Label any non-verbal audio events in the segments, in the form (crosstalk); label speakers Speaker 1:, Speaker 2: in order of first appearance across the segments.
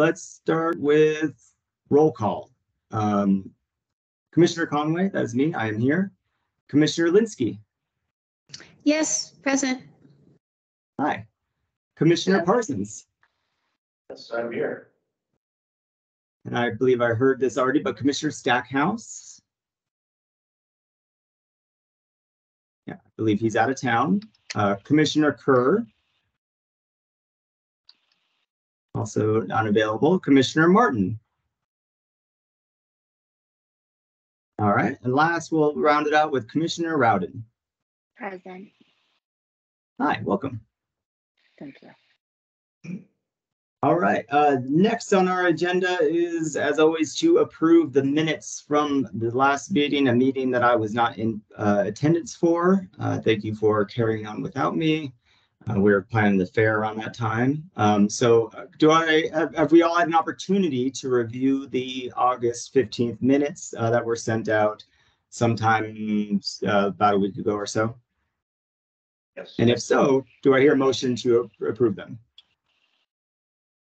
Speaker 1: let's start with roll call. Um, Commissioner Conway, that is me, I am here. Commissioner Linsky,
Speaker 2: Yes, present.
Speaker 1: hi. Commissioner
Speaker 2: Yeah.
Speaker 1: Parsons,
Speaker 3: Yes, I'm here.
Speaker 1: and I believe I heard this already, but Commissioner Stackhouse. Yeah, I believe he's out of town. Uh, Commissioner Kerr. Also unavailable. Commissioner Martin. All right, and last, we'll round it out with Commissioner Rowden.
Speaker 2: Present.
Speaker 1: Hi, welcome.
Speaker 2: Thank you.
Speaker 1: All right, uh, next on our agenda is, as always, to approve the minutes from the last meeting, a meeting that I was not in, uh, attendance for. Uh, thank you for carrying on without me. Uh, we were planning the fair around that time. Um, so uh, do I, have, have we all had an opportunity to review the August fifteenth minutes, uh, that were sent out sometime, uh, about a week ago or so?
Speaker 3: Yes.
Speaker 1: And if so, do I hear a motion to approve them?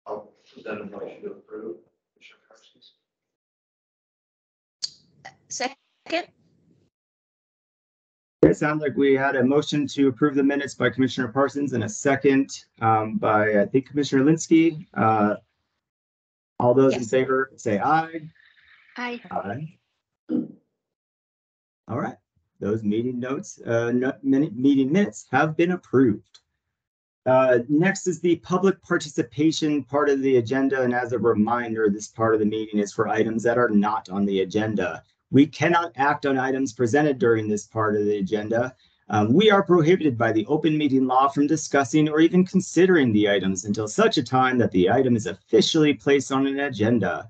Speaker 3: I'll present a motion to approve.
Speaker 2: Second?
Speaker 1: It sounds like we had a motion to approve the minutes by Commissioner Parsons and a second um, by, I think, Commissioner Linsky. Uh, All those in
Speaker 2: Yes.
Speaker 1: favor, say aye.
Speaker 2: Aye.
Speaker 1: Aye. All right, those meeting notes, uh, no- minute, meeting minutes have been approved. Uh, next is the public participation part of the agenda, and as a reminder, this part of the meeting is for items that are not on the agenda. We cannot act on items presented during this part of the agenda. Um, we are prohibited by the open meeting law from discussing or even considering the items until such a time that the item is officially placed on an agenda.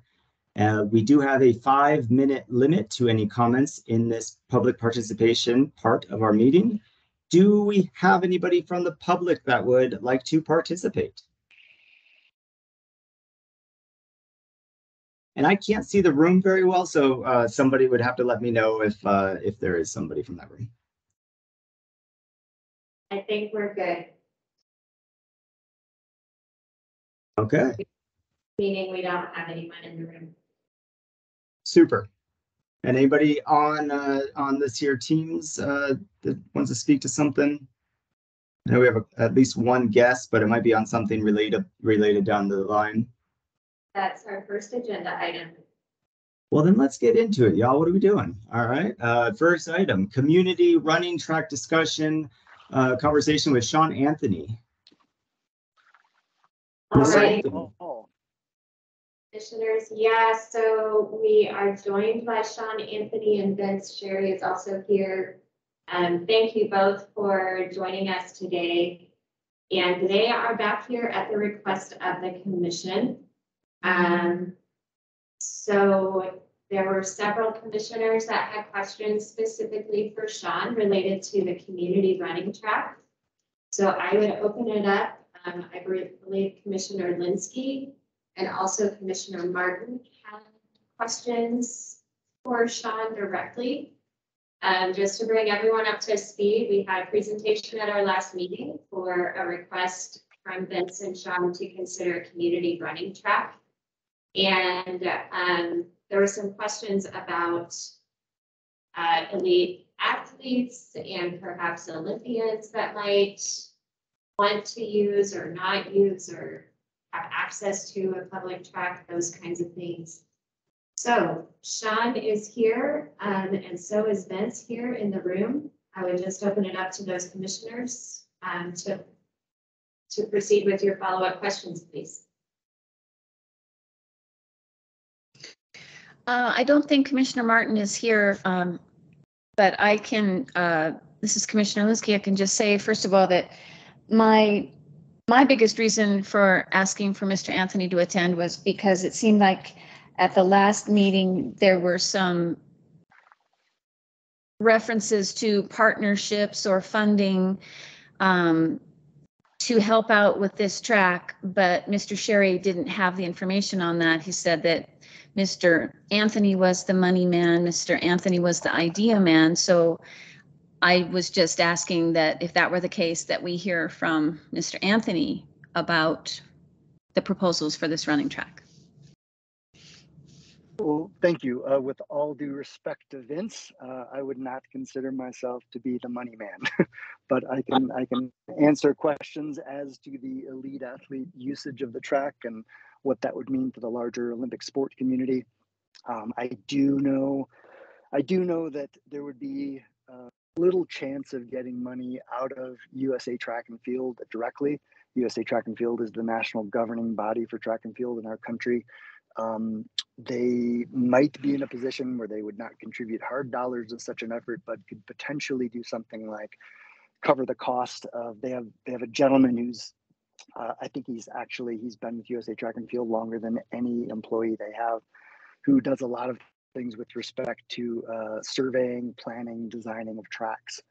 Speaker 1: Uh, we do have a five minute limit to any comments in this public participation part of our meeting. Do we have anybody from the public that would like to participate? And I can't see the room very well, so uh, somebody would have to let me know if uh, if there is somebody from that room.
Speaker 4: I think we're good,
Speaker 1: Okay,
Speaker 4: meaning we don't have anyone in the room.
Speaker 1: super. And anybody on uh, on this here Teams uh, that wants to speak to something? I know we have a, at least one guest, but it might be on something related related down the line.
Speaker 4: That's our first agenda item.
Speaker 1: Well, then let's get into it, y'all. What are we doing? All right. Uh, first item: community running track discussion, uh, conversation with Sean Anthony.
Speaker 4: All right, commissioners, yeah, so we are joined by Sean Anthony and Vince Sherry is also here. Um, thank you both for joining us today. And they are back here at the request of the commission. Um, so there were several commissioners that had questions specifically for Sean related to the community running track. So I would open it up. Um, I believe Commissioner Linsky and also Commissioner Martin had questions for Sean directly. Um, just to bring everyone up to speed, we had a presentation at our last meeting for a request from Vince and Sean to consider a community running track. And, um, there were some questions about uh, elite athletes and perhaps Olympians that might want to use or not use or have access to a public track, those kinds of things. So Sean is here, um, and so is Vince here in the room. I would just open it up to those commissioners, um, to, to proceed with your follow-up questions, please.
Speaker 2: Uh, I don't think Commissioner Martin is here, um, but I can, uh, this is Commissioner Linsky. I can just say, first of all, that my, my biggest reason for asking for Mr. Anthony to attend was because it seemed like at the last meeting, there were some references to partnerships or funding um, to help out with this track, but Mr. Sherry didn't have the information on that. He said that Mr. Anthony was the money man, Mr. Anthony was the idea man. So I was just asking that if that were the case, that we hear from Mr. Anthony about the proposals for this running track.
Speaker 5: Well, thank you. Uh, with all due respect to Vince, uh, I would not consider myself to be the money man, (laughs) but I can I can answer questions as to the elite athlete usage of the track and what that would mean for the larger Olympic sport community. Um, I do know, I do know that there would be little chance of getting money out of USA Track and Field directly. USA Track and Field is the national governing body for track and field in our country. Um, they might be in a position where they would not contribute hard dollars to such an effort, but could potentially do something like cover the cost of. They have they have a gentleman who's, uh, I think he's actually he's been with USA Track and Field longer than any employee they have, who does a lot of things with respect to uh, surveying, planning, designing of tracks.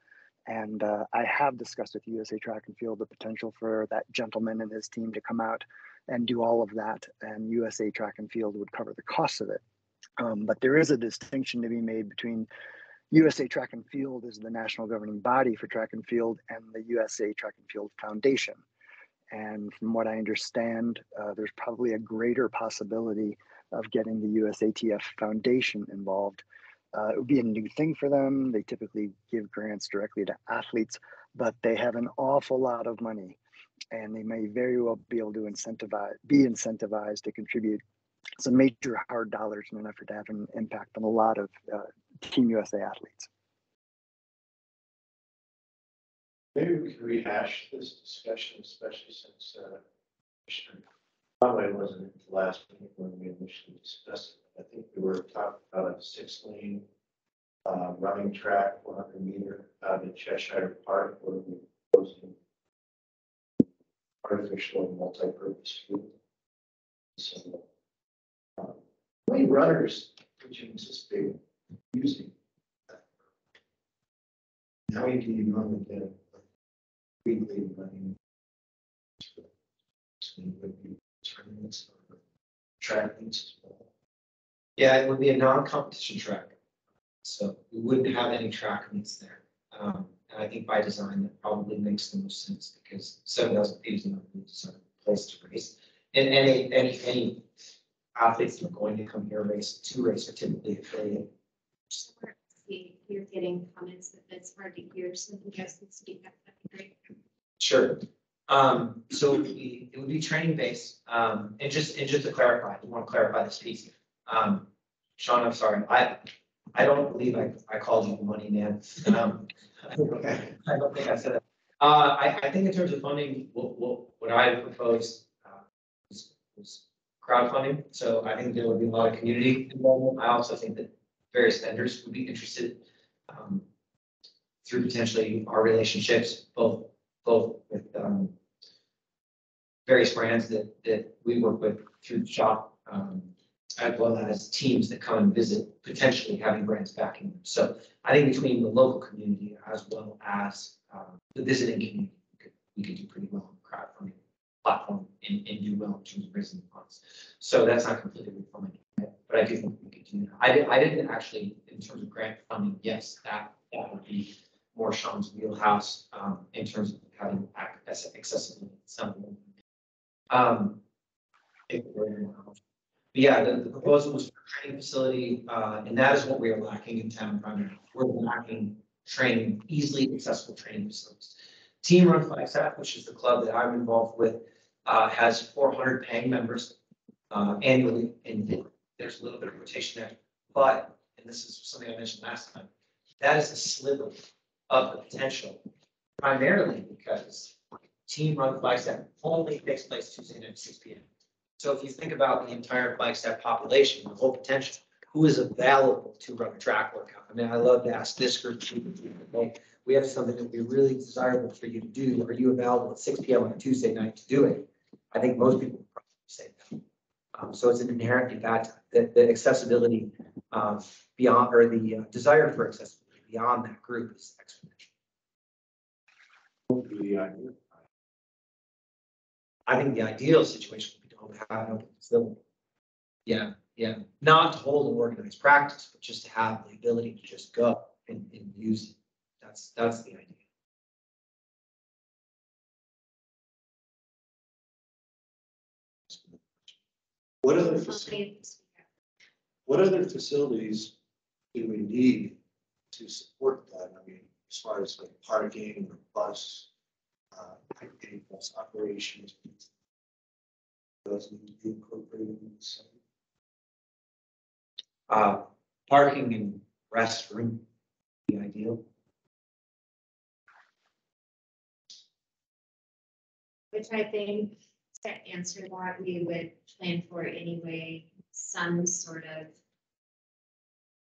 Speaker 5: And uh, I have discussed with USA Track and Field the potential for that gentleman and his team to come out and do all of that, and USA Track and Field would cover the cost of it. Um, but there is a distinction to be made between USA Track and Field as the national governing body for track and field and the USA Track and Field Foundation. And from what I understand, uh, there's probably a greater possibility of getting the USATF Foundation involved. Uh, it would be a new thing for them. They typically give grants directly to athletes, but they have an awful lot of money and they may very well be able to incentivize, be incentivized to contribute some major hard dollars in an effort to have an impact on a lot of uh, Team USA athletes.
Speaker 3: Maybe we can rehash this discussion, especially since, uh, Commissioner Conway wasn't at the last meeting when we initially discussed it. I think we were talking about a six lane, uh, running track, one hundred meter out in Cheshire Park, where we proposing artificial and multi-purpose field. So, um, how many runners would you anticipate using? How many do you normally get running? Tournaments or track meets as well.
Speaker 6: Yeah, it would be a non-competition track. So we wouldn't have any track meets there. Um, and I think by design, that probably makes the most sense because seven thousand feet is not really designed place to race. And any, any, any athletes that are going to come here race, to race are typically affiliated.
Speaker 4: You're getting comments that it's hard to hear, so if you guys can speak up, that'd be great.
Speaker 6: Sure. Um, so it would be, it would be training based, um, and just, and just to clarify, I want to clarify this piece. Um, Sean, I'm sorry, I, I don't believe I, I called you money man. (laughs) Um, I don't think I said that. Uh, I, I think in terms of funding, what, what, what I proposed, uh, was, was crowdfunding. So I think there would be a lot of community involvement. I also think that various vendors would be interested, um, through potentially our relationships, both, both with, um, various brands that, that we work with through the shop, um, as well as teams that come and visit, potentially having brands backing them. So I think between the local community as well as um, the visiting community, we could, we could do pretty well on the crowdfunding platform and, and do well in terms of raising funds. So that's not completely refunded, but I do think I did, I didn't actually, in terms of grant funding, yes, that, that would be more Sean's wheelhouse um, in terms of having ac- accessibility. Something. Um, if we're yeah, the, the proposal was for training facility, uh, and that is what we are lacking in town primarily. We're lacking training, easily accessible training facilities. Team Run Flagstaff, which is the club that I'm involved with, uh, has four hundred paying members, uh, annually, and there's a little bit of rotation there. But, and this is something I mentioned last time, that is a sliver of the potential, primarily because Team Run bike Flagstaff only takes place Tuesday night at six P M. So if you think about the entire bike Flagstaff population, the whole potential, who is available to run a track workout? I mean, I love to ask this group. okay, We have something that would be really desirable for you to do. Are you available at six P M on a Tuesday night to do it? I think most people would probably say that. Um, so it's an inherently bad, that, the, the accessibility, um, beyond, or the uh, desire for accessibility beyond that group is exponential. I think the ideal situation would be to have an open facility. Yeah, yeah, not to hold an organized practice, but just to have the ability to just go and, and use it. That's, that's the idea.
Speaker 3: What other facilities, What other facilities do we need to support that? I mean, as far as like parking or bus, uh, picking, bus operations. Those need to be incorporated in the site.
Speaker 6: Uh, parking and restroom, be ideal.
Speaker 4: Which I think to answer that, we would plan for anyway, some sort of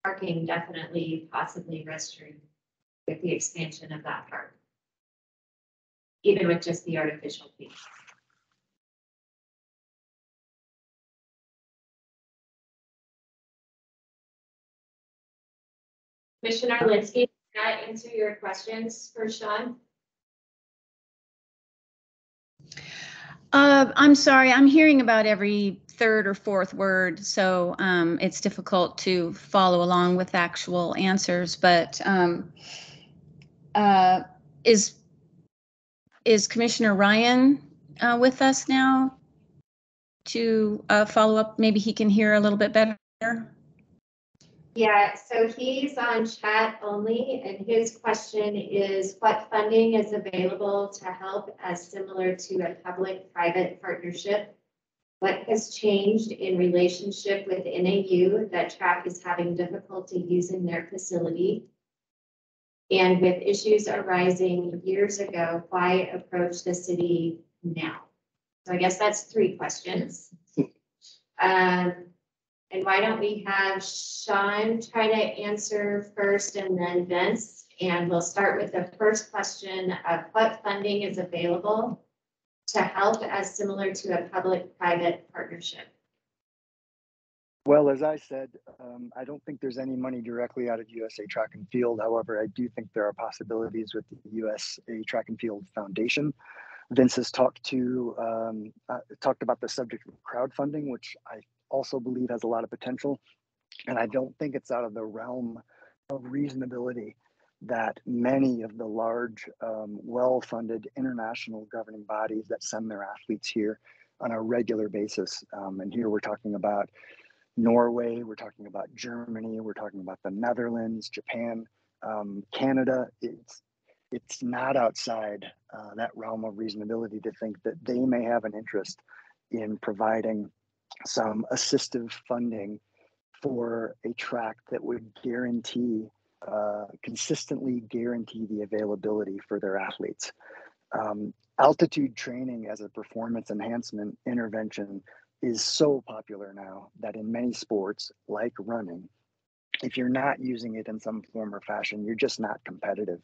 Speaker 4: parking, definitely possibly restroom with the expansion of that park. Even with just the artificial piece. Commissioner Linsky, did that answer your questions for Sean?
Speaker 2: Uh, I'm sorry, I'm hearing about every third or fourth word, so um, it's difficult to follow along with actual answers, but um, uh, is, is Commissioner Ryan uh, with us now to uh, follow up? Maybe he can hear a little bit better?
Speaker 4: Yeah, so he's on chat only, and his question is what funding is available to help as similar to a public-private partnership? What has changed in relationship with NAU that track is having difficulty using their facility? And with issues arising years ago, why approach the city now? So I guess that's three questions. (laughs) Um, and why don't we have Sean try to answer first and then Vince? And we'll start with the first question of what funding is available to help as similar to a public-private partnership?
Speaker 5: Well, as I said, um, I don't think there's any money directly out of USA Track and Field. However, I do think there are possibilities with the USA Track and Field Foundation. Vince has talked to um, uh, talked about the subject of crowdfunding, which I also believe has a lot of potential. And I don't think it's out of the realm of reasonability that many of the large, um, well funded international governing bodies that send their athletes here on a regular basis, um, and here we're talking about Norway, we're talking about Germany, we're talking about the Netherlands, Japan, um, Canada. It's it's not outside uh, that realm of reasonability to think that they may have an interest in providing some assistive funding for a track that would guarantee uh, consistently guarantee the availability for their athletes. Um, altitude training as a performance enhancement intervention is so popular now that in many sports, like running, if you're not using it in some form or fashion, you're just not competitive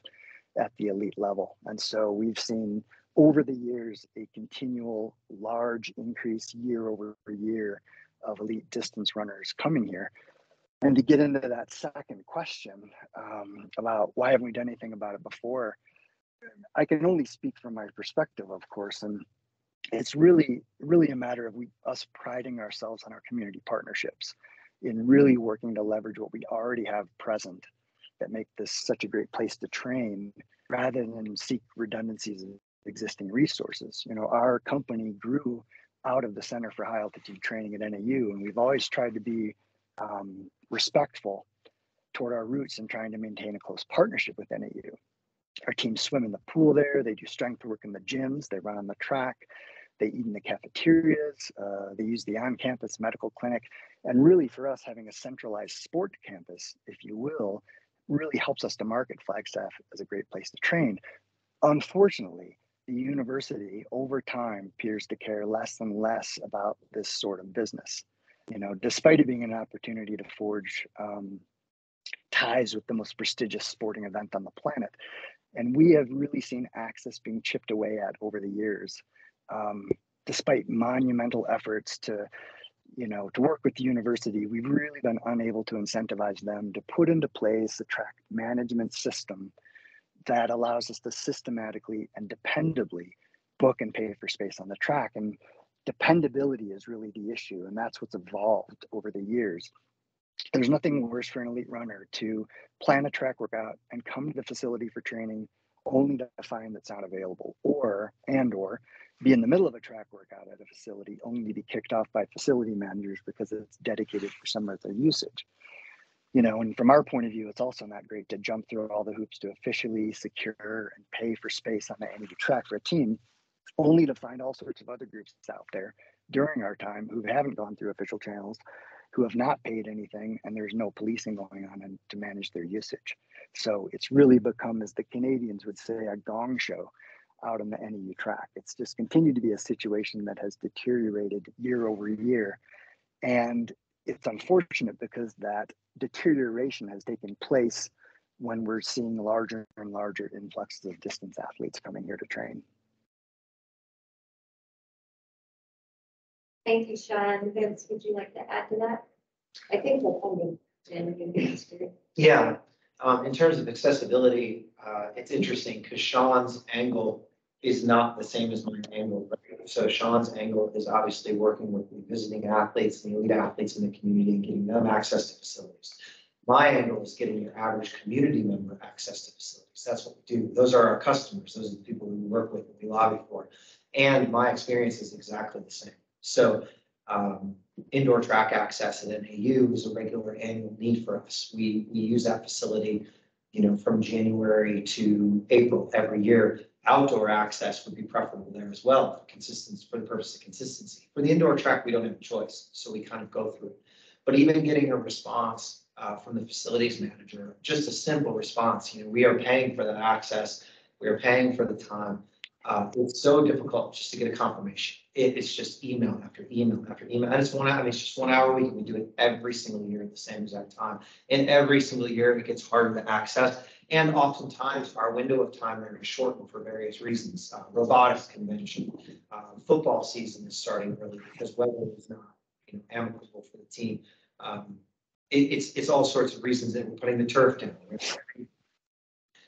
Speaker 5: at the elite level. And so we've seen over the years a continual large increase year over year of elite distance runners coming here. And to get into that second question um, about why haven't we done anything about it before, I can only speak from my perspective, of course, and it's really, really a matter of we us priding ourselves on our community partnerships, in really working to leverage what we already have present that make this such a great place to train, rather than seek redundancies in existing resources. You know, our company grew out of the Center for High Altitude Training at NAU, and we've always tried to be um, respectful toward our roots and trying to maintain a close partnership with NAU. Our teams swim in the pool there, they do strength work in the gyms, they run on the track, they eat in the cafeterias, uh, they use the on campus medical clinic. And really, for us, having a centralized sport campus, if you will, really helps us to market Flagstaff as a great place to train. Unfortunately, the university over time appears to care less and less about this sort of business you know, despite it being an opportunity to forge um, ties with the most prestigious sporting event on the planet. And we have really seen access being chipped away at over the years, um, despite monumental efforts to, you know, to work with the university. We've really been unable to incentivize them to put into place a track management system that allows us to systematically and dependably book and pay for space on the track. And dependability is really the issue, and that's what's evolved over the years. There's nothing worse for an elite runner to plan a track workout and come to the facility for training only to find that's not available, or and or be in the middle of a track workout at a facility only to be kicked off by facility managers because it's dedicated for some of their usage. You know, and from our point of view, it's also not great to jump through all the hoops to officially secure and pay for space on the NAU track for a team, only to find all sorts of other groups out there during our time who haven't gone through official channels, who have not paid anything, and there's no policing going on and to manage their usage. So it's really mm-hmm. become, as the Canadians would say, a gong show out on the NAU track. It's just continued to be a situation that has deteriorated year over year. And it's unfortunate because that deterioration has taken place when we're seeing larger and larger influxes of distance athletes coming here to train.
Speaker 4: Thank you, Sean. Vince, would you like to add to that? I think we'll hold of, Jen, can.
Speaker 6: Yeah, um, in terms of accessibility, uh, it's interesting because Sean's angle is not the same as my angle. So Sean's angle is obviously working with the visiting athletes, and the elite athletes in the community and getting them access to facilities. My angle is getting your average community member access to facilities. That's what we do. Those are our customers. Those are the people we work with and we lobby for. And my experience is exactly the same. So um, indoor track access at NAU is a regular annual need for us. We, we use that facility, you know, from January to April every year. Outdoor access would be preferable there as well for consistency, for the purpose of consistency. For the indoor track, we don't have a choice, so we kind of go through it. But even getting a response uh, from the facilities manager, just a simple response, you know, we are paying for that access, we are paying for the time. Uh, it's so difficult just to get a confirmation. It is just email after email after email. And it's one, I mean, it's just one hour a week. We do it every single year at the same exact time. And every single year it gets harder to access. And oftentimes our window of time there is shortened for various reasons. Uh, robotics convention, uh, football season is starting early because weather is not you know, amicable for the team. Um, it, it's, it's all sorts of reasons that we're putting the turf down.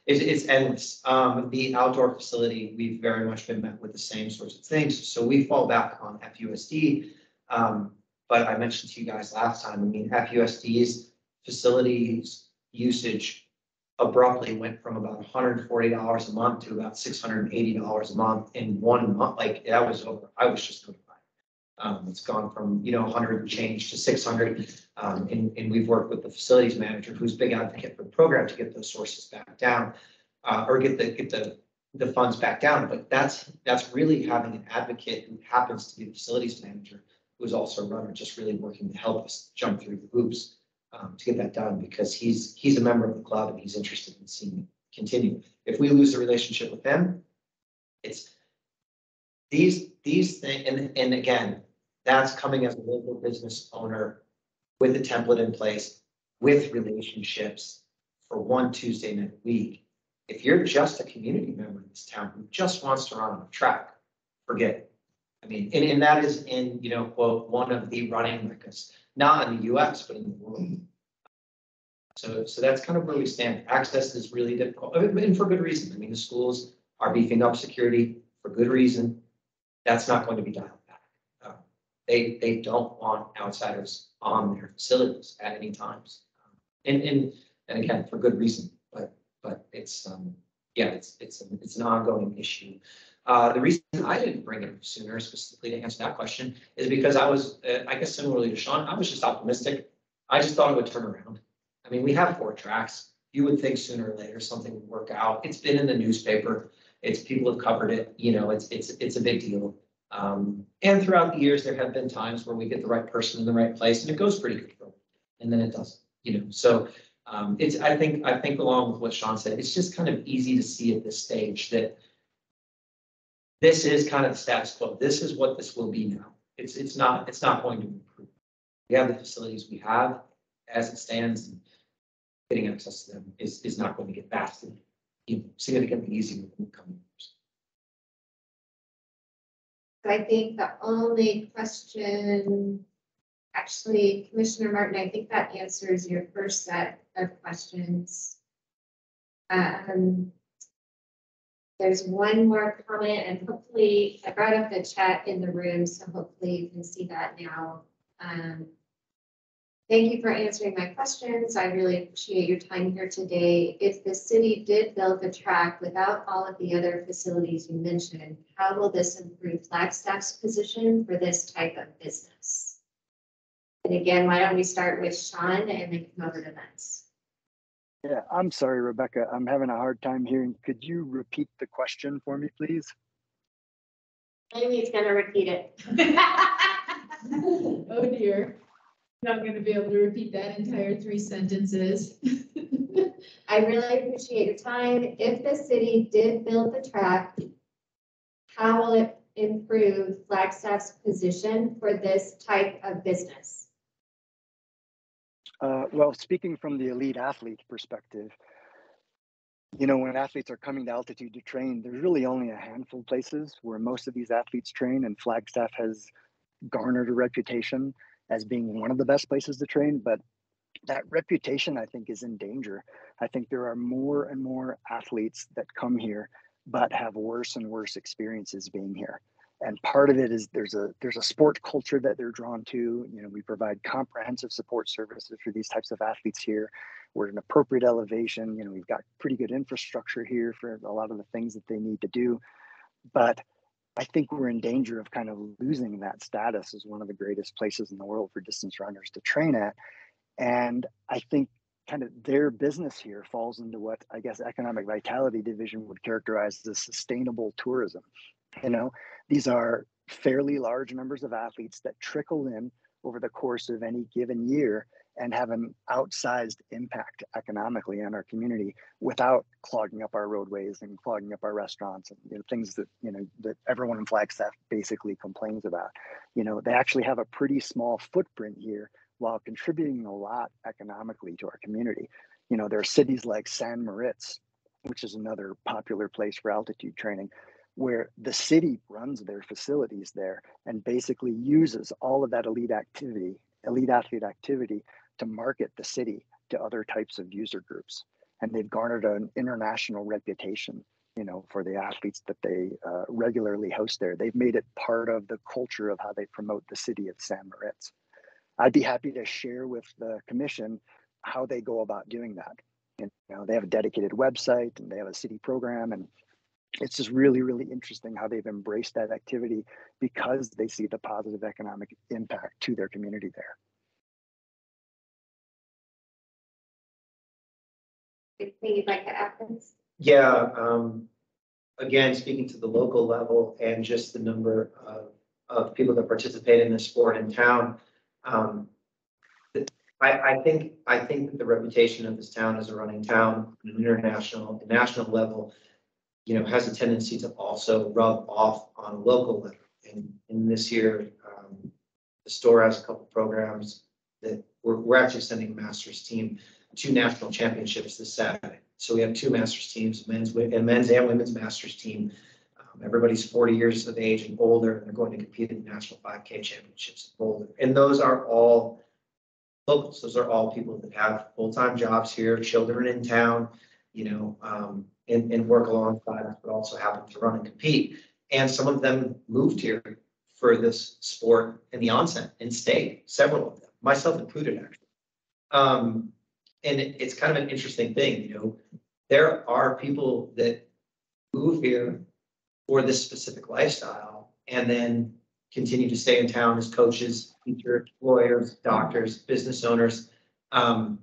Speaker 6: It's, it's endless. Um, the outdoor facility, we've very much been met with the same sorts of things. So we fall back on FUSD. Um, but I mentioned to you guys last time, I mean, FUSD's facilities usage abruptly went from about hundred and forty dollars a month to about six hundred and eighty dollars a month in one month. Like that was over. I was just notified. Um, it's gone from, you know, hundred and change to six hundred. Um, and, and we've worked with the facilities manager, who's big advocate for the program to get those sources back down. Uh, or get the, get the, the funds back down. But that's, that's really having an advocate who happens to be the facilities manager, who's also a runner, just really working to help us jump through the hoops um, to get that done because he's, he's a member of the club and he's interested in seeing it continue. If we lose the relationship with him, it's these, these things, and, and again, that's coming as a local business owner with a template in place, with relationships for one Tuesday night week. If you're just a community member in this town who just wants to run on a track, forget it. I mean, and, and that is in, you know, quote, one of the running records, not in the US, but in the world. So, so that's kind of where we stand. Access is really difficult, and for good reason. I mean, the schools are beefing up security for good reason. That's not going to be dialed back. Um, They, they don't want outsiders on their facilities at any times. And, and, and again, for good reason, but, but it's, um, yeah, it's, it's, it's an ongoing issue. Uh, the reason I didn't bring it sooner specifically to answer that question is because I was, uh, I guess similarly to Sean, I was just optimistic. I just thought it would turn around. I mean, we have four tracks. You would think sooner or later something would work out. It's been in the newspaper. It's, people have covered it, you know, it's, it's, it's a big deal. Um, and throughout the years, there have been times where we get the right person in the right place and it goes pretty good. for And then it doesn't, you know, so, um, it's, I think, I think along with what Sean said, it's just kind of easy to see at this stage that this is kind of the status quo. This is what this will be now. It's, it's not, it's not going to improve. We have the facilities we have as it stands. and Getting access to them is, is not going to get vastly, significantly easier in the coming years.
Speaker 4: I think the only question, actually, Commissioner Martin, I think that answers your first set of questions. Um, there's one more comment and hopefully I brought up the chat in the room, so hopefully you can see that now. Um, Thank you for answering my questions. I really appreciate your time here today. If the city did build the track without all of the other facilities you mentioned, how will this improve Flagstaff's position for this type of business? And again, why don't we start with Sean and then come over to Vince?
Speaker 5: Yeah, I'm sorry, Rebecca. I'm having a hard time hearing. Could you repeat the question for me, please?
Speaker 4: Amy's gonna repeat it. (laughs)
Speaker 7: Oh dear. Not gonna be able to repeat that entire three sentences. (laughs)
Speaker 4: I really appreciate your time. If the city did build the track, how will it improve Flagstaff's position for this type of business?
Speaker 5: Uh, well, speaking from the elite athlete perspective, you know, when athletes are coming to altitude to train, there's really only a handful of places where most of these athletes train, and Flagstaff has garnered a reputation as being one of the best places to train. But that reputation, I think, is in danger. I think there are more and more athletes that come here, but have worse and worse experiences being here. And part of it is there's a there's a sport culture that they're drawn to. You know, we provide comprehensive support services for these types of athletes here. We're at an appropriate elevation. You know, we've got pretty good infrastructure here for a lot of the things that they need to do. But I think we're in danger of kind of losing that status as one of the greatest places in the world for distance runners to train at. And I think kind of their business here falls into what I guess economic vitality division would characterize as sustainable tourism. You know, these are fairly large numbers of athletes that trickle in over the course of any given year and have an outsized impact economically on our community without clogging up our roadways and clogging up our restaurants and you know, things that you know that everyone in Flagstaff basically complains about. You know, they actually have a pretty small footprint here while contributing a lot economically to our community. You know, there are cities like San Moritz, which is another popular place for altitude training, where the city runs their facilities there and basically uses all of that elite activity, elite athlete activity to market the city to other types of user groups. And they've garnered an international reputation, you know, for the athletes that they uh, regularly host there. They've made it part of the culture of how they promote the city of San Moritz. I'd be happy to share with the commission how they go about doing that. You know, they have a dedicated website and they have a city program and it's just really, really interesting how they've embraced that activity because they see the positive economic impact to their community there.
Speaker 4: Anything you'd like to add, Vince?
Speaker 6: Yeah, um, again, speaking to the local level and just the number of, of people that participate in this sport in town. Um, I, I think, I think that the reputation of this town as a running town, on an international, national level, you know, has a tendency to also rub off on a local level. And in this year, um, the store has a couple programs that we're, we're actually sending a master's team to national championships this Saturday. So we have two masters teams, men's and men's and women's masters team. Um, everybody's 40 years of age and older, and they're going to compete in the national 5K championships in Boulder. And those are all locals. Those are all people that have full-time jobs here, children in town, you know, um, and, and work alongside us, but also happen to run and compete. And some of them moved here for this sport in the onset and stayed, several of them, myself included, actually. Um, and it, it's kind of an interesting thing, you know, there are people that move here for this specific lifestyle and then continue to stay in town as coaches, teachers, lawyers, doctors, business owners, um,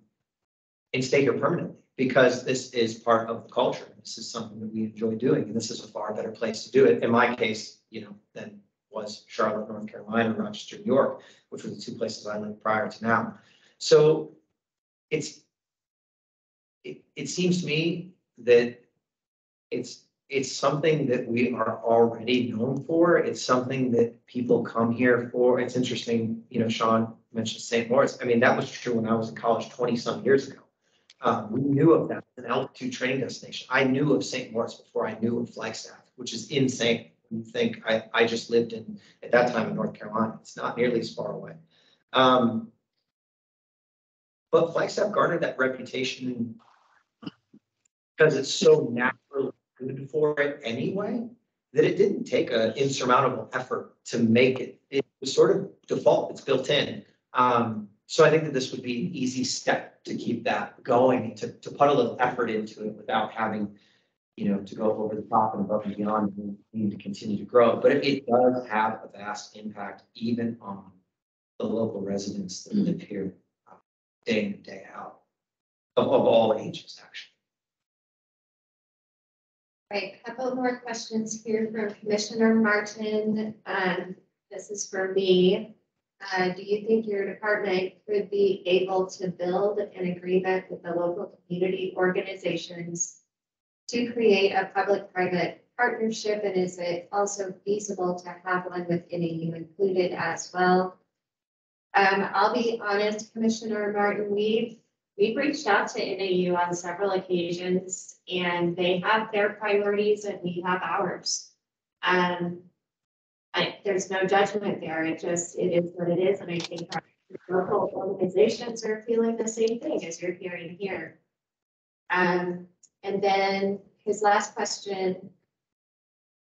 Speaker 6: and stay here permanently because this is part of the culture. This is something that we enjoy doing, and this is a far better place to do it. In my case, you know, than was Charlotte, North Carolina, Rochester, New York, which were the two places I lived prior to now. So it's it, it seems to me that it's it's something that we are already known for. It's something that people come here for. It's interesting, you know, Sean mentioned St. Moritz. I mean, that was true when I was in college 20 some years ago. Um, we knew of that as an altitude training destination. I knew of St. Moritz before I knew of Flagstaff, which is insane. You think I, I just lived in, at that time in North Carolina. It's not nearly as far away. Um, but Flagstaff garnered that reputation because it's so naturally good for it anyway, that it didn't take an insurmountable effort to make it. It was sort of default, it's built in. Um, So I think that this would be an easy step to keep that going, to, to put a little effort into it without having, you know, to go over the top and above and beyond, we need to continue to grow. But it- it does have a vast impact even on the local residents that live here uh, day in and day out, of, of all ages, actually.
Speaker 4: Right, a couple more questions here from Commissioner Martin. Um, this is for me. Uh, do you think your department could be able to build an agreement with the local community organizations to create a public-private partnership, and is it also feasible to have one with NAU included as well? Um, I'll be honest, Commissioner Martin, we've We've reached out to NAU on several occasions and they have their priorities and we have ours. Um, there's no judgment there. It just, it is what it is. And I think our local organizations are feeling the same thing as you're hearing here. Um, and then his last question,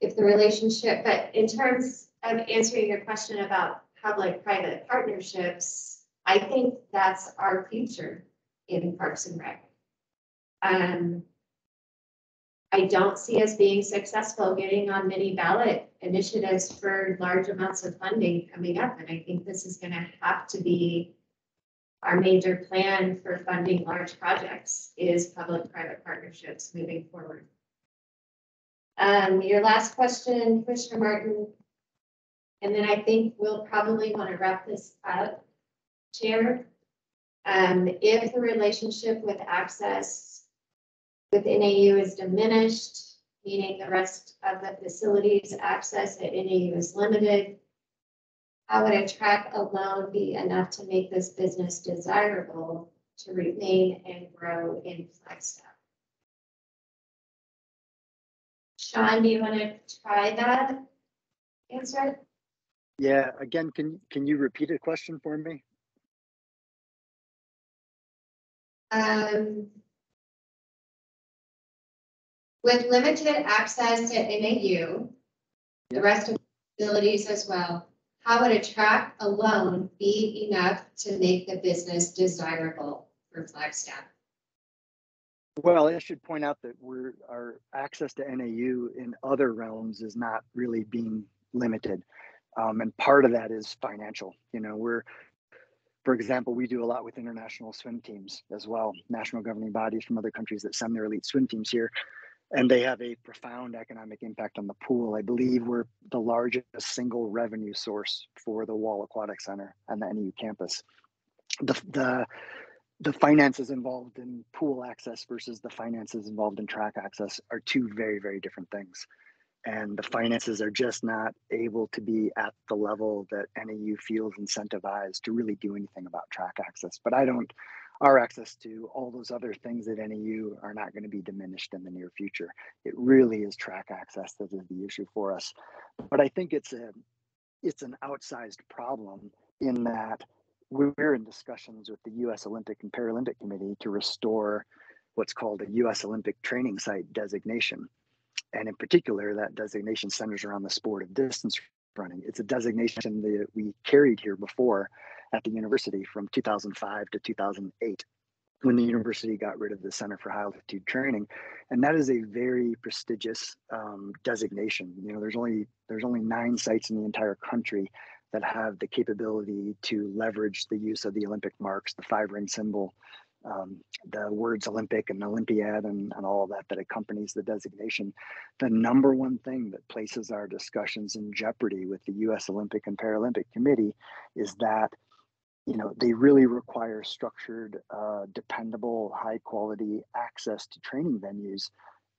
Speaker 4: if the relationship, but in terms of answering your question about public-private partnerships, I think that's our future in Parks and Rec. Um, I don't see us being successful getting on many ballot initiatives for large amounts of funding coming up, and I think this is gonna have to be our major plan for funding large projects is public-private partnerships moving forward. Um, your last question, Commissioner Martin. And then I think we'll probably want to wrap this up, Chair. Um, if the relationship with access with NAU is diminished, meaning the rest of the facilities access at NAU is limited, how would a track alone be enough to make this business desirable to remain and grow in Flagstaff? Sean, do you want to try that answer?
Speaker 5: Yeah, again, can, can you repeat a question for me?
Speaker 4: Um, with limited access to NAU, the rest of the facilities as well, how would a track alone be enough to make the business desirable for Flagstaff?
Speaker 5: Well, I should point out that we're, our access to NAU in other realms is not really being limited. Um, and part of that is financial. You know, we're, for example, we do a lot with international swim teams as well, national governing bodies from other countries that send their elite swim teams here. And they have a profound economic impact on the pool. I believe we're the largest single revenue source for the Wall Aquatic Center and the NAU campus. The, the, the finances involved in pool access versus the finances involved in track access are two very, very different things and the finances are just not able to be at the level that NAU feels incentivized to really do anything about track access. But I don't, our access to all those other things at NAU are not going to be diminished in the near future. It really is track access that is the issue for us. But I think it's a, it's an outsized problem in that we're in discussions with the U.S. Olympic and Paralympic Committee to restore what's called a U.S. Olympic training site designation and in particular, that designation centers around the sport of distance running. It's a designation that we carried here before at the university from 2005 to 2008 when the university got rid of the Center for High Altitude Training, and that is a very prestigious um, designation. You know, there's only there's only nine sites in the entire country that have the capability to leverage the use of the Olympic marks, the five ring symbol, um, the words Olympic and Olympiad and, and all of that that accompanies the designation. The number one thing that places our discussions in jeopardy with the U.S. Olympic and Paralympic Committee is that you know they really require structured, uh, dependable, high quality access to training venues,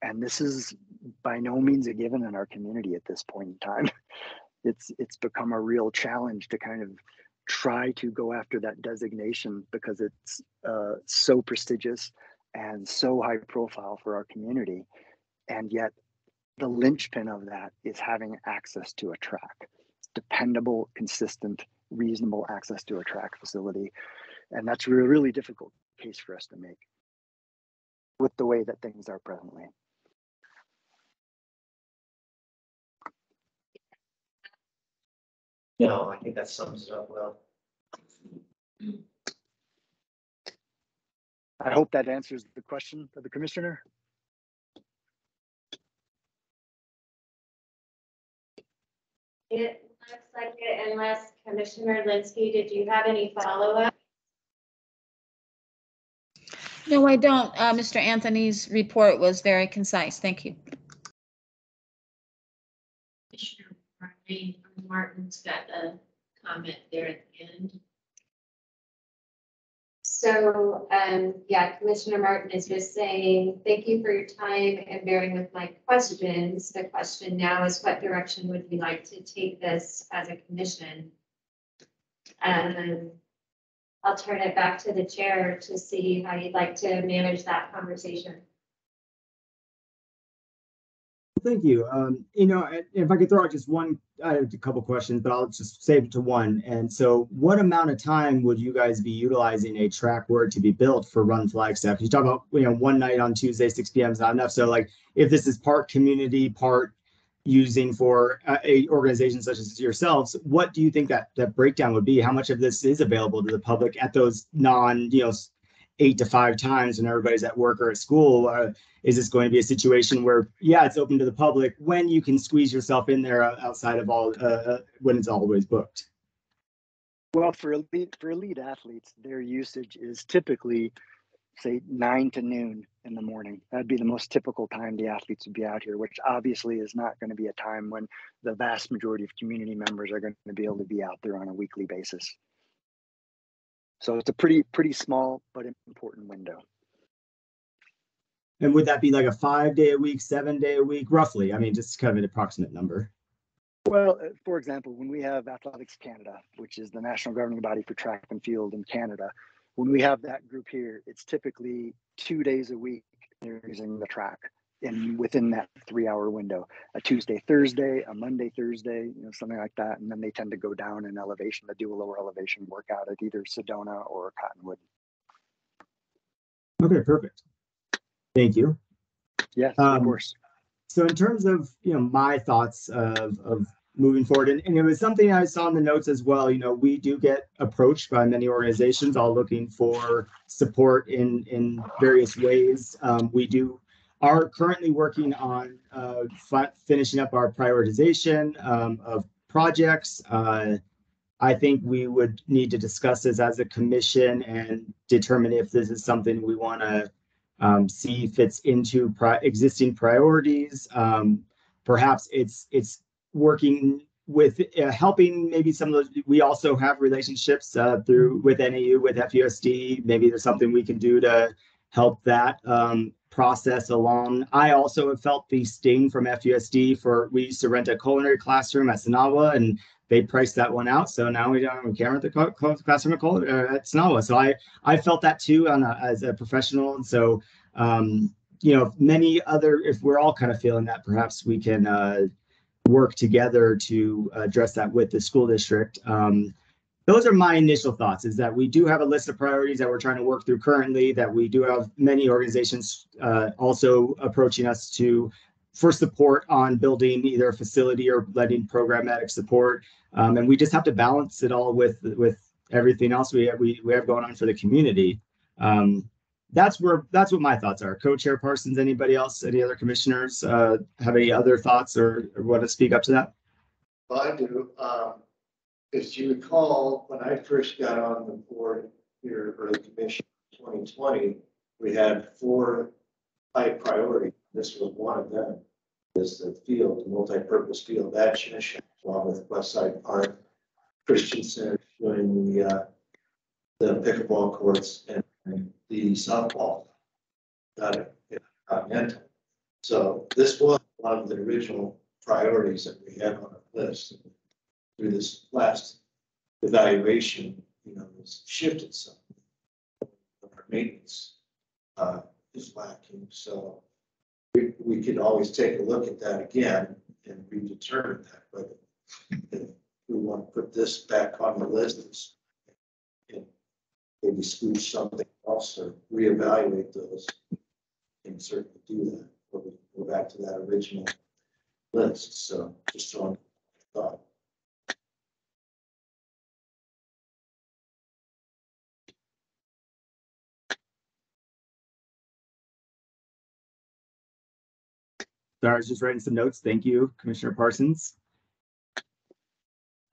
Speaker 5: and this is by no means a given in our community at this point in time. (laughs) It's it's become a real challenge to kind of try to go after that designation because it's uh, so prestigious and so high profile for our community. And yet, the linchpin of that is having access to a track, dependable, consistent, reasonable access to a track facility. And that's a really difficult case for us to make with the way that things are presently.
Speaker 6: No, I think that sums it up well.
Speaker 5: I hope that answers the question of the commissioner.
Speaker 4: It looks like it, unless Commissioner Linsky, did you have any follow-up?
Speaker 2: No, I don't. Uh, Mr. Anthony's report was very concise. Thank you.
Speaker 7: Commissioner Martin- Martin's got a comment there at the end.
Speaker 4: So, um, yeah, Commissioner Martin is just saying, thank you for your time and bearing with my questions. The question now is what direction would you like to take this as a commission? Um, I'll turn it back to the chair to see how you'd like to manage that conversation.
Speaker 1: Thank you. Um, you know, if I could throw out just one, I have a couple questions, but I'll just save it to one. And so what amount of time would you guys be utilizing a track word to be built for Run Flagstaff? You talk about, you know, one night on Tuesday, six PM is not enough. So like, if this is part community, part using for uh, a organization such as yourselves, what do you think that that breakdown would be? How much of this is available to the public at those non, you know, eight to five times when everybody's at work or at school? Uh, is this going to be a situation where, yeah, it's open to the public when you can squeeze yourself in there outside of all, uh, uh, when it's always booked?
Speaker 5: Well, for elite for elite athletes, their usage is typically say nine to noon in the morning. That'd be the most typical time the athletes would be out here, which obviously is not going to be a time when the vast majority of community members are going to be able to be out there on a weekly basis. So it's a pretty pretty small but important window.
Speaker 1: And would that be like a five day a week, seven day a week, roughly? I mean, just kind of an approximate number.
Speaker 5: Well, uh, for example, when we have Athletics Canada, which is the national governing body for track and field in Canada, when we have that group here, it's typically two days a week they're using the track in within that three hour window. A Tuesday, Thursday, a Monday, Thursday, you know, something like that. And then they tend to go down in elevation to do a lower elevation workout at either Sedona or Cottonwood.
Speaker 1: Okay, perfect. Thank you.
Speaker 5: Yes,
Speaker 1: Um,
Speaker 5: of course.
Speaker 1: So in terms of, you know, my thoughts of, of moving forward, and, and it was something I saw in the notes as well, you know, we do get approached by many organizations all looking for support in, in various ways. Um, we do, are currently working on, uh, fi- finishing up our prioritization, um, of projects. Uh, I think we would need to discuss this as a commission and determine if this is something we want to um, see fits into pri- existing priorities. Um, perhaps it's it's working with uh, helping maybe some of those. We also have relationships uh, through with NAU with FUSD. Maybe there's something we can do to help that um, process along. I also have felt the sting from FUSD for we used to rent a culinary classroom at Sinagua and they priced that one out. So now we don't have a camera at the classroom at, uh, at Sinagua. So I I felt that too a, as a professional. And so um, you know, many other, if we're all kind of feeling that, perhaps we can uh, work together to address that with the school district. Um, those are my initial thoughts is that we do have a list of priorities that we're trying to work through currently, that we do have many organizations uh, also approaching us to for support on building either a facility or letting programmatic support. Um, and we just have to balance it all with with everything else we have, we, we have going on for the community. Um, that's where that's what my thoughts are. Co-chair Parsons, anybody else, any other commissioners uh, have any other thoughts or, or want to speak up to that?
Speaker 3: Well, I do. Um, as you recall, when I first got on the board here, or the commission in twenty twenty, we had four high priority. This was one of them. Is the field, the multi-purpose field at Shinnecock, along with West Side Park, Christian Center, doing the, uh, the pickleball courts and and the softball. Got it, yeah. So this was one of the original priorities that we had on the list. Through this last evaluation, you know, has shifted some. Our maintenance uh, is lacking, so we, we could always take a look at that again and redetermine that, but if we want to put this back on the list, and maybe squeeze something else or reevaluate those, can certainly do that, or we go back to that original list, so just on thought.
Speaker 1: Sorry, I was just writing some notes. Thank you, Commissioner Parsons.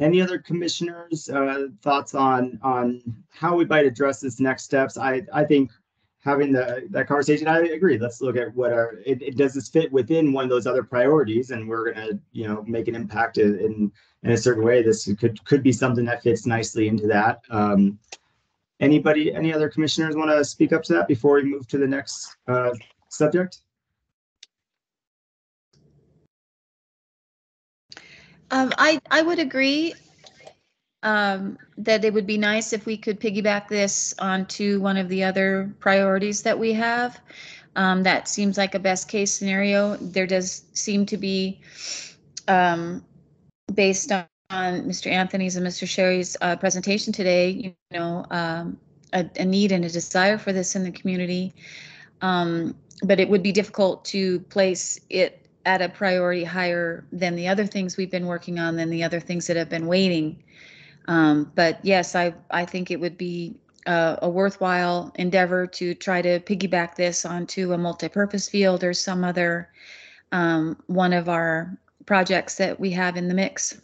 Speaker 1: Any other commissioners, uh, thoughts on, on how we might address this next steps? I, I think having the, that conversation, I agree. Let's look at what our, it, it does this fit within one of those other priorities and we're gonna, you know, make an impact in, in, a certain way. This could, could be something that fits nicely into that. Um, anybody, any other commissioners want to speak up to that before we move to the next, uh, subject?
Speaker 2: Um, I, I would agree um, that it would be nice if we could piggyback this onto one of the other priorities that we have. Um, that seems like a best case scenario. There does seem to be, um, based on, on Mr. Anthony's and Mr. Sherry's uh, presentation today, you know, um, a, a need and a desire for this in the community. Um, but it would be difficult to place it at a priority higher than the other things we've been working on, than the other things that have been waiting. Um, but yes, I, I think it would be a, a worthwhile endeavor to try to piggyback this onto a multipurpose field or some other um, one of our projects that we have in the mix.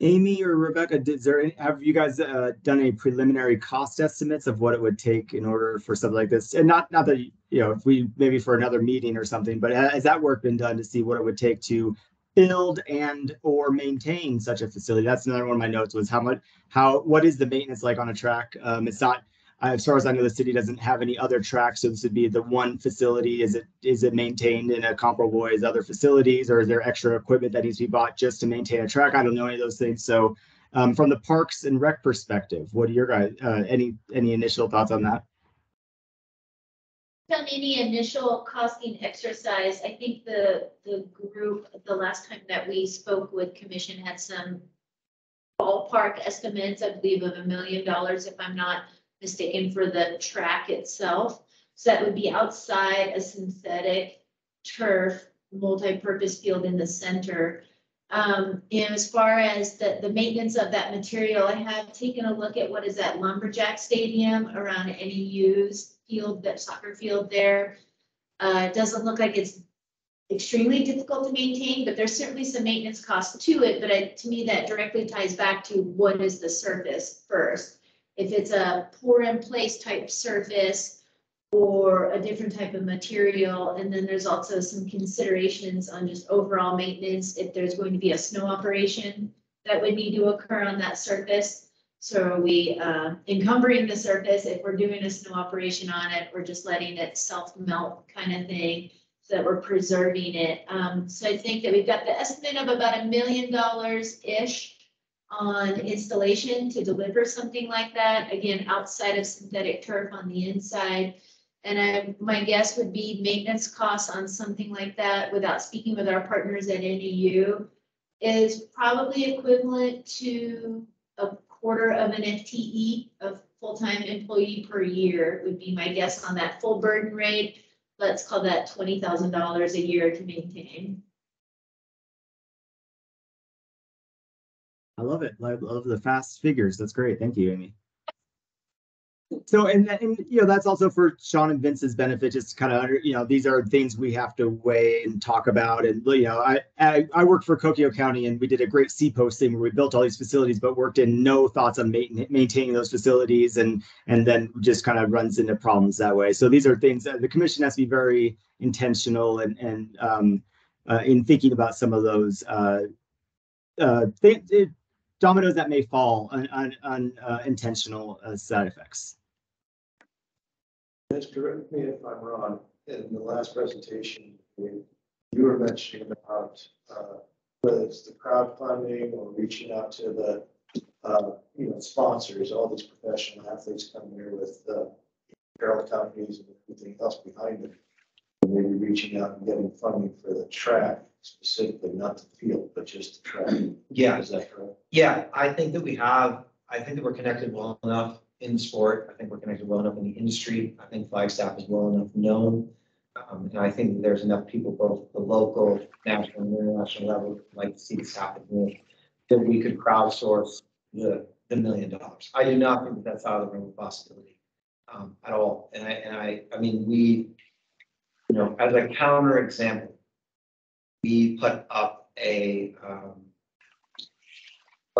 Speaker 1: Amy or Rebecca, did there, any- have you guys uh, done any preliminary cost estimates of what it would take in order for something like this? And not, not that, you know, if we, maybe for another meeting or something, but has that work been done to see what it would take to build and or maintain such a facility? That's another one of my notes was how much, how, what is the maintenance like on a track? Um, it's not, as far as I know, the city doesn't have any other tracks, so this would be the one facility. Is it, is it maintained in a comparable way as other facilities? Or is there extra equipment that needs to be bought just to maintain a track? I don't know any of those things. So um, from the Parks and Rec perspective, what are your guys, uh, any, any initial thoughts on that?
Speaker 7: Done any initial costing exercise, I think the, the group, the last time that we spoke with commission had some ballpark estimates, I believe of a million dollars, if I'm not mistaken, for the track itself. So that would be outside a synthetic turf, multi-purpose field in the center. Um, and as far as the, the maintenance of that material, I have taken a look at what is that lumberjack stadium around NAU's field, that soccer field there. Uh, doesn't look like it's extremely difficult to maintain, but there's certainly some maintenance costs to it. But to me, that directly ties back to what is the surface first. If it's a pour in place type surface, or a different type of material. And then there's also some considerations on just overall maintenance, if there's going to be a snow operation that would need to occur on that surface. So are we uh, encumbering the surface if we're doing a snow operation on it, or just letting it self-melt kind of thing? So that we're preserving it. Um, So I think that we've got the estimate of about a million dollars-ish on installation to deliver something like that. Again, outside of synthetic turf on the inside. And I, my guess would be maintenance costs on something like that, without speaking with our partners at NAU, is probably equivalent to a quarter of an FTE of full-time employee per year would be my guess on that full burden rate. Let's call that twenty thousand dollars a year to maintain.
Speaker 1: I love it. I love the fast figures. That's great. Thank you, Amy. So, and, and, you know, that's also for Sean and Vince's benefit, just kind of, under you know, these are things we have to weigh and talk about. And, you know, I, I, I worked for Coconino County and we did a great C post thing where we built all these facilities, but worked in no thoughts on main, maintaining those facilities and, and then just kind of runs into problems that way. So these are things that the commission has to be very intentional and, and, um, uh, in thinking about some of those, uh, uh, th- dominoes that may fall on, on, on uh, intentional uh, side effects.
Speaker 3: Just correct me if I'm wrong, in the last presentation, you were mentioning about, uh, whether it's the crowdfunding or reaching out to the, uh, you know, sponsors, all these professional athletes come here with, uh, apparel companies and everything else behind them. And Maybe reaching out and getting funding for the track specifically, not the field, but just the track.
Speaker 6: Yeah,
Speaker 3: Is that correct?
Speaker 6: yeah, I think that we have, I think that we're connected well enough in the sport. I think we're connected well enough in the industry. I think Flagstaff is well enough known. Um, and I think there's enough people, both the local, national, and international level, like to see this happen that we could crowdsource the, the million dollars. I do not think that that's out of the realm of possibility, um, at all. And I, and I, I mean, we, you know, as a counter example, we put up a, um,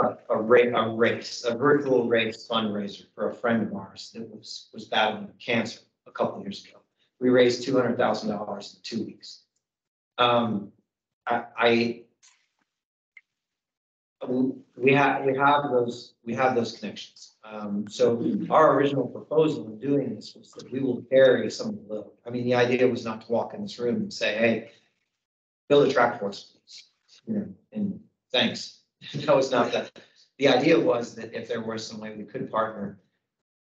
Speaker 6: a, a ra- a race, a virtual race fundraiser for a friend of ours that was, was battling cancer a couple years ago. We raised two hundred thousand dollars in two weeks. Um, I, I we have, we have those, we have those connections. Um, so our original proposal in doing this was that we will carry some of the load. I mean, the idea was not to walk in this room and say, hey, build a track for us, please. You know, and thanks. (laughs) That was not that. The idea was that if there was some way we could partner,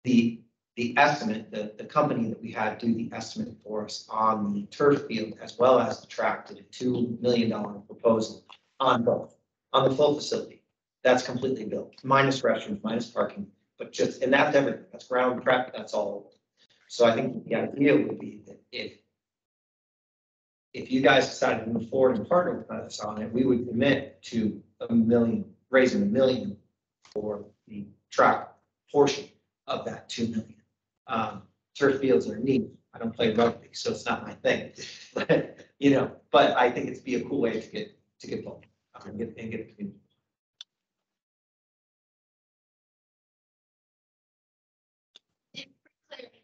Speaker 6: the, the estimate, the, the company that we had do the estimate for us on the turf field as well as the track did a two million dollar proposal on both, on the full facility. That's completely built, minus restrooms, minus parking, but just, and that's everything. That's ground prep, that's all. So I think the idea would be that if if you guys decided to move forward and partner with us on it, we would commit to a million, raising a million for the track portion of that two million. Um, turf fields are neat. I don't play rugby, so it's not my thing. But, you know, but I think it'd be a cool way to get, to get involved um, and get, and get. the community.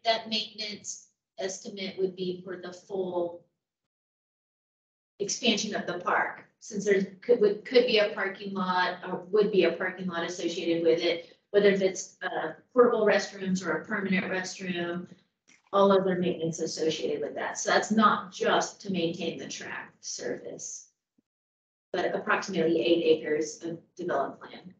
Speaker 7: That maintenance estimate would be for the full expansion of the park, since there could, would, could be a parking lot, or would be a parking lot associated with it, whether if it's, uh, portable restrooms or a permanent restroom, all other maintenance associated with that. So that's not just to maintain the track surface, but approximately eight acres of developed land.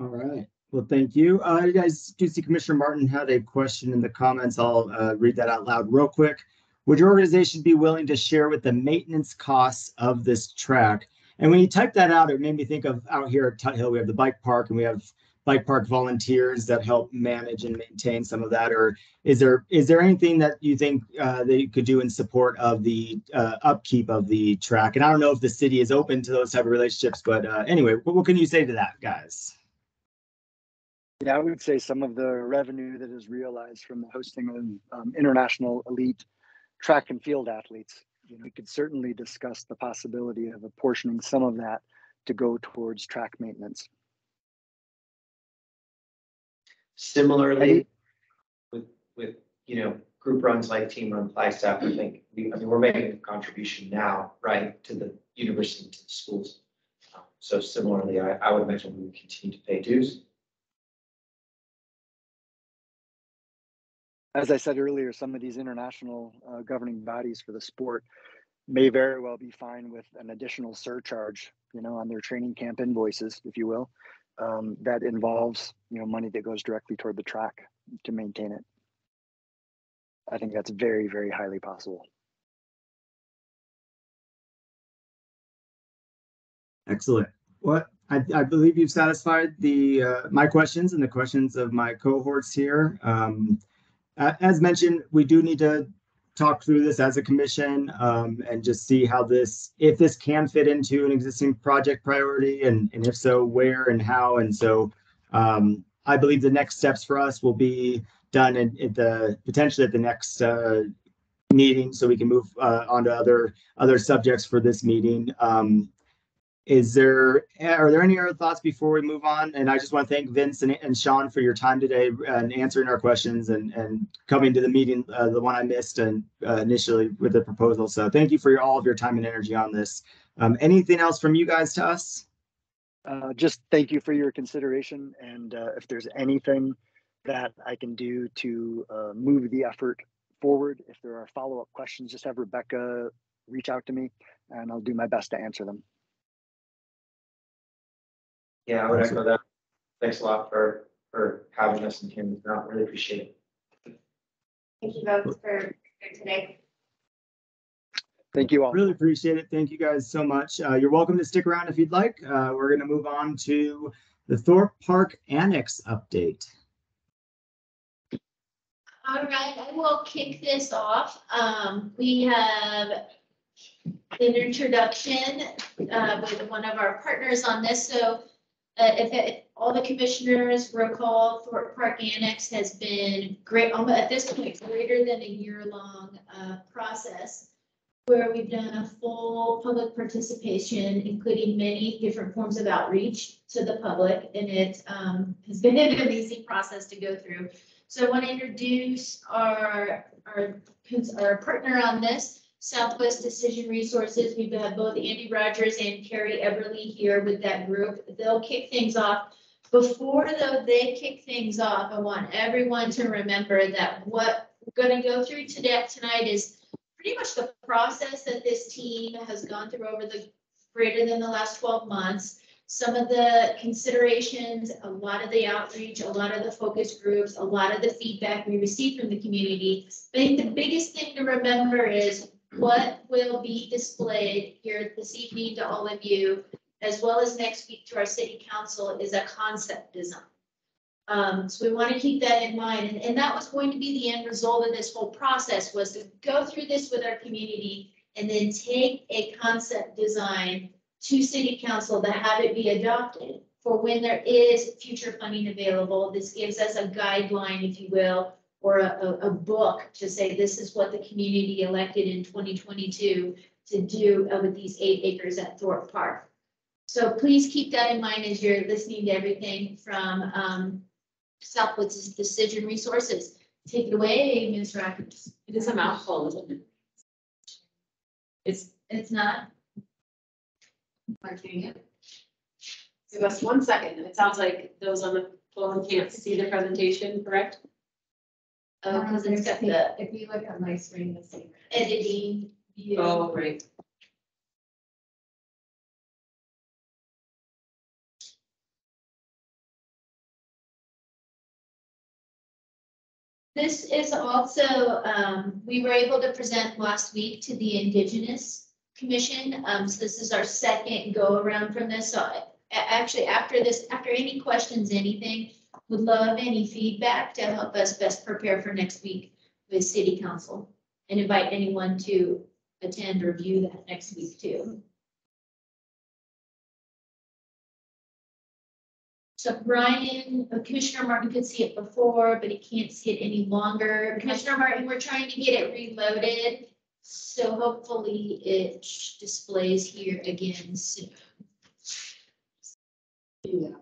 Speaker 1: All right. Well, thank you. Uh, guys do see Commissioner Martin had a question in the comments. I'll uh, read that out loud real quick. Would your organization be willing to share with the maintenance costs of this track? And when you type that out, it made me think of out here at Tut Hill, we have the bike park and we have bike park volunteers that help manage and maintain some of that. Or is there is there anything that you think uh, that you could do in support of the uh, upkeep of the track? And I don't know if the city is open to those type of relationships, but uh, anyway, what, what can you say to that, guys?
Speaker 5: Yeah, I would say some of the revenue that is realized from the hosting of um, international elite track and field athletes, you know, we could certainly discuss the possibility of apportioning some of that to go towards track maintenance.
Speaker 6: Similarly, with, with, you know, group runs like team run Flagstaff, I think, we, I mean, we're making a contribution now, right, to the university, to the schools. So similarly, I, I would imagine we would continue to pay dues.
Speaker 5: As I said earlier, some of these international uh, governing bodies for the sport may very well be fine with an additional surcharge, you know, on their training camp invoices, if you will, um, that involves, you know, money that goes directly toward the track to maintain it. I think that's very, very highly possible.
Speaker 1: Excellent. What I, I believe you've satisfied the uh, my questions and the questions of my cohorts here. Um, as mentioned, we do need to talk through this as a commission um, and just see how this, if this can fit into an existing project priority, and and if so, where and how. And so, um, I believe the next steps for us will be done in, at the potentially at the next uh, meeting, so we can move uh, on to other other subjects for this meeting. Um, is there, are there any other thoughts before we move on? And I just want to thank Vince and, and Sean for your time today and answering our questions and, and coming to the meeting, uh, the one I missed and uh, initially with the proposal. So thank you for your, all of your time and energy on this. Um, anything else from you guys to us?
Speaker 5: Uh, just thank you for your consideration. And uh, if there's anything that I can do to uh, move the effort forward, if there are follow up questions, just have Rebecca reach out to me and I'll do my best to answer them.
Speaker 6: Yeah, I would echo that. Thanks a lot for, for having us and hearing us out. Really appreciate it.
Speaker 4: Thank you both for for today.
Speaker 5: Thank you all.
Speaker 1: Really appreciate it. Thank you guys so much. Uh, you're welcome to stick around if you'd like. Uh, we're going to move on to the Thorpe Park Annex update.
Speaker 7: All right, I will kick this off. Um, we have an introduction, uh, with one of our partners on this, so uh, if, all the commissioners recall Thorpe Park Annex has been great, at this point, greater than a year-long, uh, process where we've done a full public participation, including many different forms of outreach to the public, and it, um, has been an amazing process to go through. So I want to introduce our, our, our partner on this, Southwest Decision Resources. We've had both Andy Rogers and Carrie Everly here with that group. They'll kick things off. Before though they kick things off, I want everyone to remember that what we're gonna go through today, tonight is pretty much the process that this team has gone through over the greater than the last twelve months. Some of the considerations, a lot of the outreach, a lot of the focus groups, a lot of the feedback we received from the community. I think the biggest thing to remember is what will be displayed here this evening to all of you, as well as next week to our city council, is a concept design. Um, so we want to keep that in mind, and, and that was going to be the end result of this whole process, was to go through this with our community and then take a concept design to city council to have it be adopted for when there is future funding available. This gives us a guideline, if you will, or a, a, a book to say this is what the community elected in twenty twenty-two to do uh, with these eight acres at Thorpe Park. So please keep that in mind as you're listening to everything from, um, Southwest Decision Resources. Take it away, Ms. Rackers.
Speaker 8: It is a mouthful, isn't it? It's,
Speaker 7: It's not,
Speaker 8: marketing it. Give us one second. It sounds like those on the phone can't see the presentation, correct?
Speaker 7: Oh, because it's got the
Speaker 4: If you look at my screen, the same.
Speaker 7: editing view.
Speaker 8: Oh, right.
Speaker 7: This is also, um, we were able to present last week to the Indigenous Commission. Um, so this is our second go around from this. So a- actually, after this, after any questions, anything, would love any feedback to help us best prepare for next week with city council. And invite anyone to attend or view that next week too. So Brian, uh, Commissioner Martin could see it before, but he can't see it any longer. Commissioner Martin, we're trying to get it reloaded. So hopefully it displays here again soon.
Speaker 8: Yeah.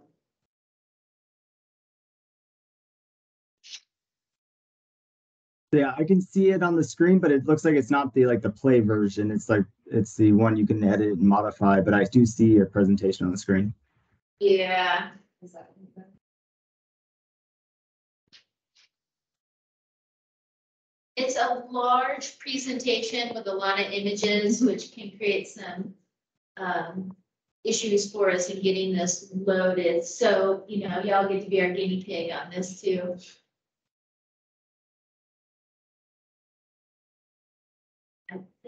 Speaker 1: Yeah, I can see it on the screen, but it looks like it's not the like the play version. It's like it's the one you can edit and modify, but I do see a presentation on the screen.
Speaker 7: Yeah, it's a large presentation with a lot of images, which can create some um, issues for us in getting this loaded. So, you know, y'all get to be our guinea pig on this too.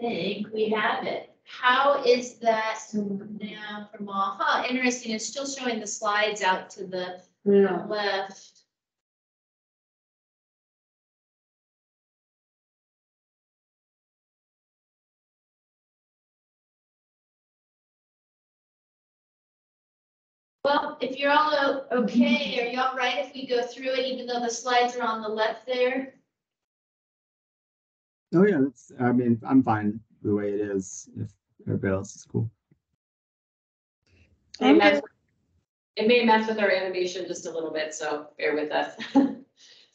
Speaker 7: Think we have it. How is that now from all, huh, interesting, it's still showing the slides out to the left. Well, if you're all okay, are y'all right if we go through it, even though the slides are on the left there?
Speaker 1: Oh yeah, that's. I mean, I'm fine the way it is. If everybody else is cool.
Speaker 8: It messed- it may mess with our animation just a little bit, so bear with us. (laughs)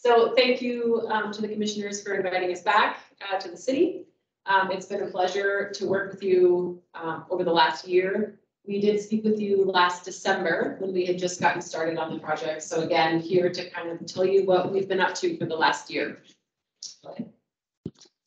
Speaker 8: So thank you um, to the commissioners for inviting us back uh, to the city. Um, It's been a pleasure to work with you um, over the last year. We did speak with you last December when we had just gotten started on the project. So again, here to kind of tell you what we've been up to for the last year.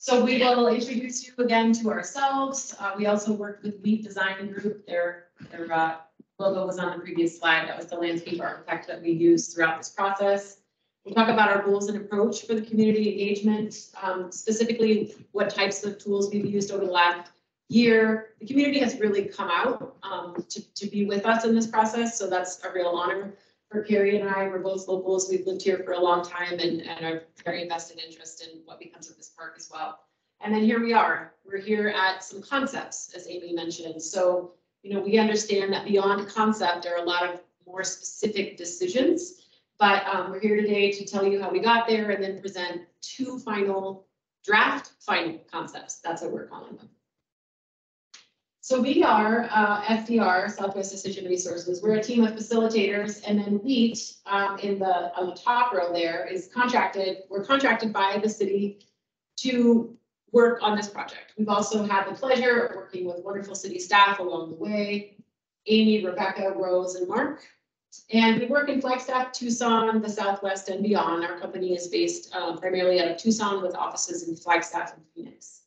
Speaker 8: So we will introduce you again to ourselves. Uh, we also worked with Lead Design Group. Their, their, uh, logo was on the previous slide. That was the landscape architect that we used throughout this process. We'll talk about our goals and approach for the community engagement, um, specifically what types of tools we've used over the last year. The community has really come out, um, to, to be with us in this process, so that's a real honor for Carrie and I. We're both locals. We've lived here for a long time and, and are very invested interest in what becomes of this park as well. And then here we are. We're here at some concepts, as Amy mentioned. So, you know, we understand that beyond concept, there are a lot of more specific decisions. But um, we're here today to tell you how we got there and then present two final draft final concepts. That's what we're calling them. So we are uh, SDR, Southwest Decision Resources. We're a team of facilitators, and then WHEAT um, in the on the top row there is contracted. We're contracted by the city to work on this project. We've also had the pleasure of working with wonderful city staff along the way, Amy, Rebecca, Rose, and Mark. And we work in Flagstaff, Tucson, the Southwest, and beyond. Our company is based uh, primarily out of Tucson with offices in Flagstaff and Phoenix.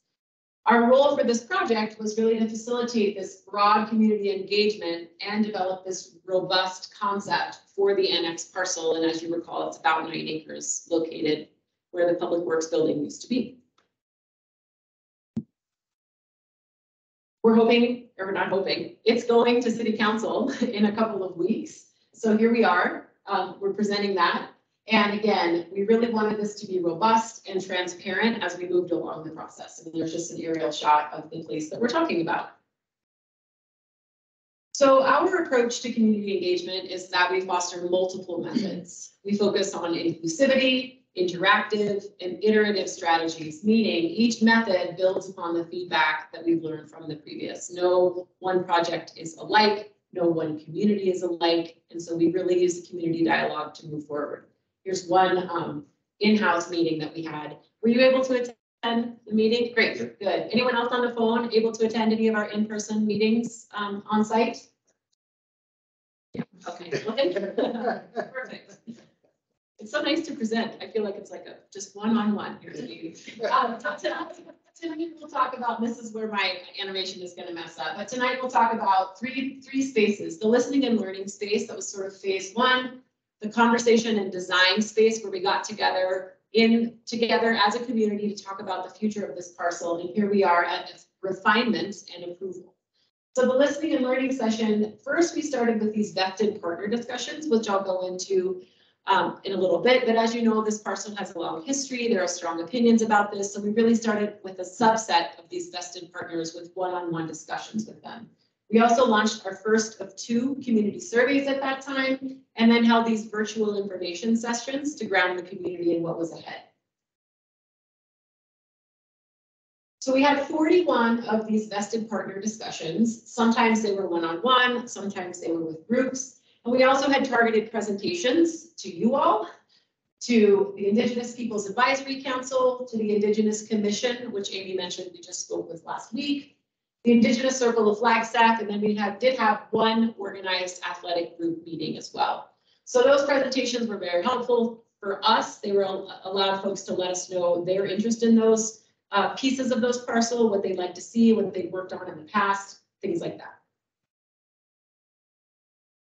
Speaker 8: Our role for this project was really to facilitate this broad community engagement and develop this robust concept for the annex parcel. And as you recall, it's about nine acres located where the Public Works building used to be. We're hoping, or we're not hoping, it's going to city council (laughs) in a couple of weeks. So here we are, um, we're presenting that. And again, we really wanted this to be robust and transparent as we moved along the process. And there's just an aerial shot of the place that we're talking about. So our approach to community engagement is that we foster multiple methods. We focus on inclusivity, interactive, and iterative strategies, meaning each method builds upon the feedback that we've learned from the previous. No one project is alike, no one community is alike, and so we really use the community dialogue to move forward. Here's one um, in-house meeting that we had. Were you able to attend the meeting? Great, good. Anyone else on the phone able to attend any of our in-person meetings um, on site? Yeah, okay. Perfect. It's so nice to present. I feel like it's like a just one-on-one here today. Um, tonight, we'll talk about, this is where my animation is gonna mess up, but tonight we'll talk about three, three spaces. The listening and learning space, that was sort of phase one. The conversation and design space where we got together in, together as a community to talk about the future of this parcel. And here we are at refinement and approval. So the listening and learning session, first we started with these vested partner discussions, which I'll go into um, in a little bit. But as you know, this parcel has a long history. There are strong opinions about this. So we really started with a subset of these vested partners with one-on-one discussions with them. We also launched our first of two community surveys at that time, and then held these virtual information sessions to ground the community in what was ahead. So we had 41 of these vested partner discussions. Sometimes they were one-on-one, -on -one, sometimes they were with groups. And we also had targeted presentations to you all, to the Indigenous Peoples Advisory Council, to the Indigenous Commission, which Amy mentioned we just spoke with last week, the Indigenous Circle of Flagstaff, and then we have, did have one organized athletic group meeting as well. So those presentations were very helpful for us. They were allowed folks to let us know their interest in those uh, pieces of those parcel, what they'd like to see, what they've worked on in the past, things like that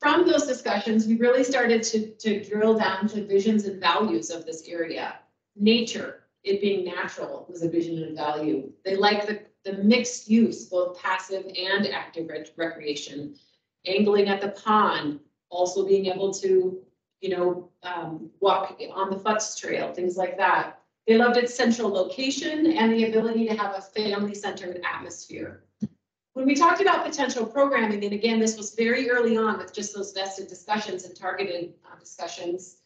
Speaker 8: from those discussions, we really started to, to drill down to visions and values of this area. Nature, it being natural, was a vision and value. They like the, the mixed use, both passive and active rec recreation. Angling at the pond, also being able to, you know, um, walk on the FUTS Trail, things like that. They loved its central location and the ability to have a family-centered atmosphere. When we talked about potential programming, and again, this was very early on with just those vested discussions and targeted uh, discussions,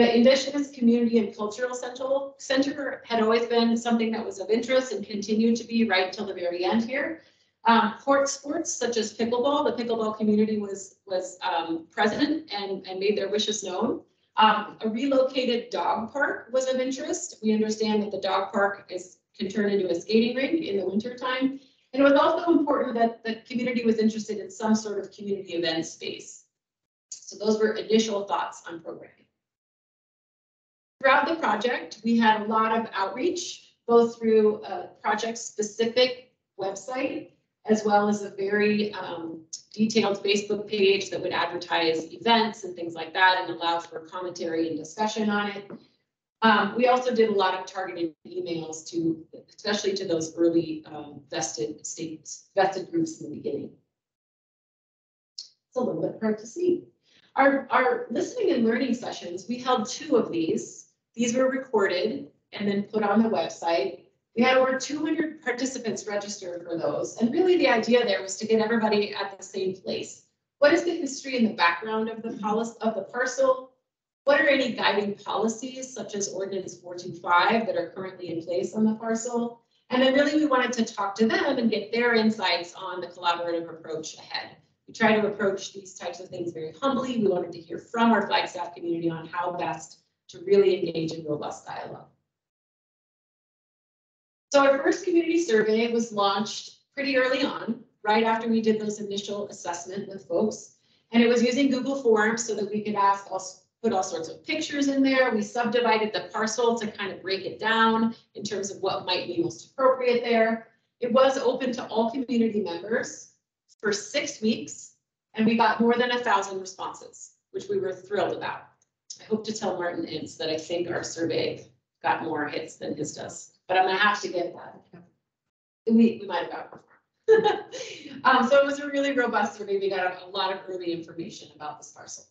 Speaker 8: the Indigenous Community and Cultural Center, had always been something that was of interest and continued to be right till the very end here. Um, court sports such as pickleball, the pickleball community was was um, present and, and made their wishes known. Um, a relocated dog park was of interest. We understand that the dog park is can turn into a skating rink in the wintertime. And it was also important that the community was interested in some sort of community event space. So those were initial thoughts on programming. Throughout the project, we had a lot of outreach, both through a project-specific website, as well as a very um, detailed Facebook page that would advertise events and things like that and allow for commentary and discussion on it. Um, we also did a lot of targeted emails to, especially to those early um, vested states, vested groups in the beginning. It's a little bit hard to see. Our, our listening and learning sessions, we held two of these. These were recorded and then put on the website. We had over 200 participants registered for those. And really the idea there was to get everybody at the same place. what is the history and the background of the mm-hmm. policy, of the parcel? What are any guiding policies such as ordinance four two five that are currently in place on the parcel? And then really we wanted to talk to them and get their insights on the collaborative approach ahead. We try to approach these types of things very humbly. We wanted to hear from our Flagstaff community on how best to really engage in robust dialogue. So our first community survey was launched pretty early on, right after we did those initial assessment with folks. And it was using Google Forms so that we could ask us, put all sorts of pictures in there. We subdivided the parcel to kind of break it down in terms of what might be most appropriate there. It was open to all community members for six weeks, and we got more than a thousand responses, which we were thrilled about. I hope to tell Martin Ince that I think our survey got more hits than his does, but I'm gonna have to get that. We, we might have got. (laughs) Um, so it was a really robust survey. We got a lot of early information about this parcel.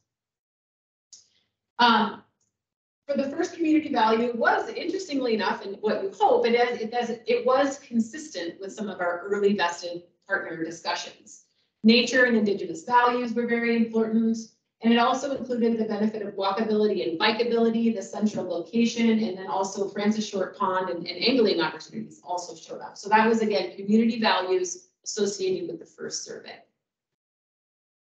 Speaker 8: Um, for the first community value was interestingly enough, and what you hope, it it does, it was consistent with some of our early vested partner discussions. Nature and indigenous values were very important. And it also included the benefit of walkability and bikeability, the central location, and then also Francis Short Pond and, and angling opportunities also showed up. So that was again, community values associated with the first survey.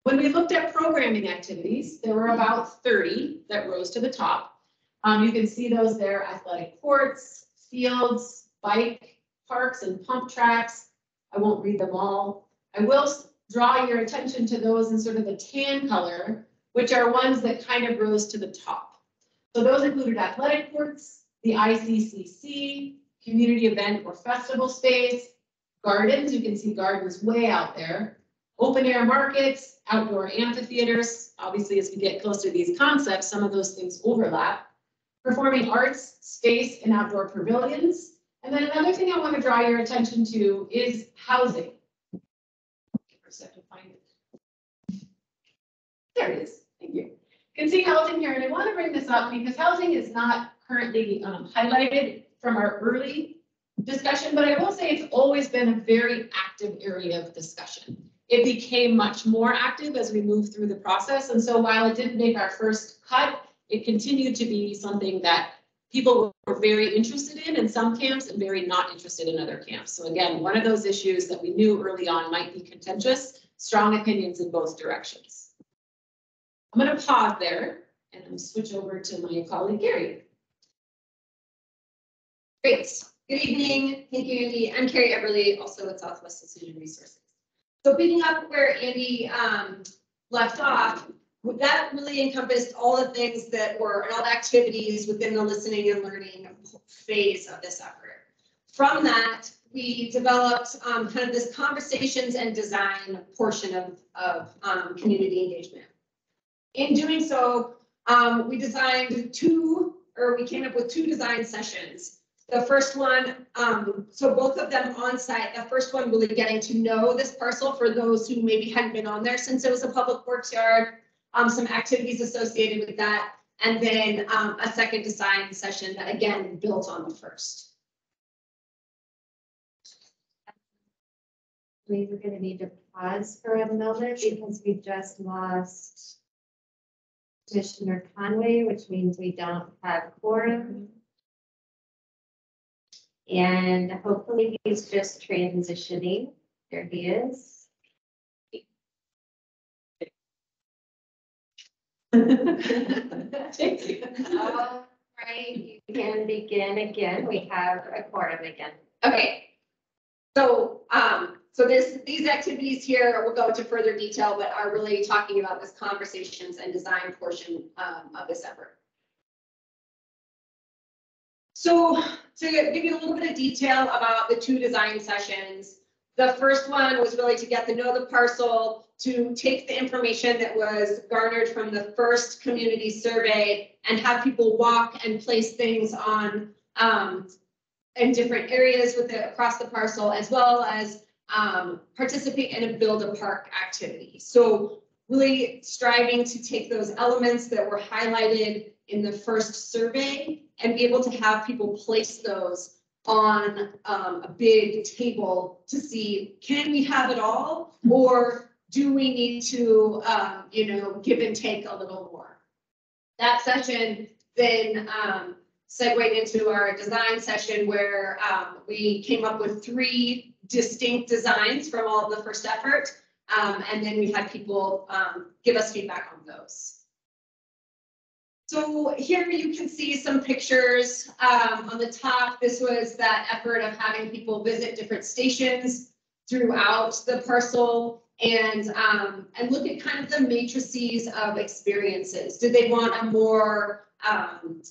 Speaker 8: When we looked at programming activities, there were about 30 that rose to the top. Um, you can see those there, athletic courts, fields, bike parks and pump tracks. I won't read them all. I will draw your attention to those in sort of the tan color which are ones that kind of rose to the top. So those included athletic courts, the ICCC, community event or festival space, gardens, you can see gardens way out there, open air markets, outdoor amphitheaters. Obviously, as we get closer to these concepts, some of those things overlap. Performing arts, space, and outdoor pavilions. And then another thing I want to draw your attention to is housing. There it is. Can see housing here, and I want to bring this up because housing is not currently um, highlighted from our early discussion, but I will say it's always been a very active area of discussion. It became much more active as we moved through the process, and so while it didn't make our first cut, it continued to be something that people were very interested in in some camps and very not interested in other camps. So again, one of those issues that we knew early on might be contentious, strong opinions in both directions. I'm going to pause there and switch over to my colleague Gary.
Speaker 9: Great. Good evening. Thank you, Andy. I'm Carrie Everly, also with Southwest Decision Resources. So picking up where Andy um, left off, that really encompassed all the things that were, and all the activities within the listening and learning phase of this effort. From that, we developed um, kind of this conversations and design portion of, of um, community engagement. In doing so, um, we designed two, or we came up with two design sessions. The first one, um, so both of them on site, the first one really getting to know this parcel for those who maybe hadn't been on there since it was a public works yard, um, some activities associated with that, and then um, a second design session that again built on the first.
Speaker 4: We are gonna need to pause for a moment because we just lost Commissioner Conway, which means we don't have quorum. And hopefully he's just transitioning. There he is. (laughs) All right, you can begin again. We have a quorum again.
Speaker 9: Okay. So, um, so this, these activities here, we'll go into further detail, but are really talking about this conversations and design portion um, of this effort. So to give you a little bit of detail about the two design sessions, the first one was really to get to know the parcel, to take the information that was garnered from the first community survey and have people walk and place things on um, in different areas with it across the parcel, as well as um, participate in a build a park activity. So really striving to take those elements that were highlighted in the first survey and be able to have people place those on um, a big table to see, can we have it all? Or do we need to, um, you know, give and take a little more? That session then, um, segued into our design session where, um, we came up with three distinct designs from all of the first effort. Um, and then we had people, um, give us feedback on those. So here you can see some pictures, um, on the top. This was that effort of having people visit different stations throughout the parcel and, um, and look at kind of the matrices of experiences. Did they want a more, um,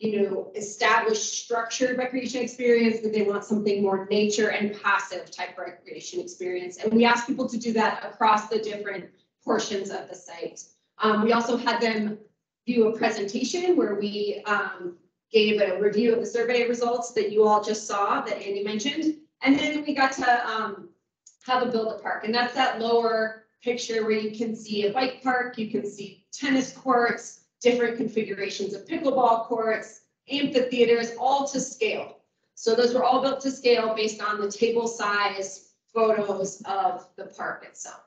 Speaker 9: you know, established structured recreation experience? Did they want something more nature and passive type recreation experience? And we asked people to do that across the different portions of the site. Um, we also had them view a presentation where we, um, gave a review of the survey results that you all just saw that Andy mentioned. And then we got to, um, have a build a park, and that's that lower picture where you can see a bike park, you can see tennis courts, different configurations of pickleball courts, amphitheaters, all to scale. So those were all built to scale based on the table size photos of the park itself.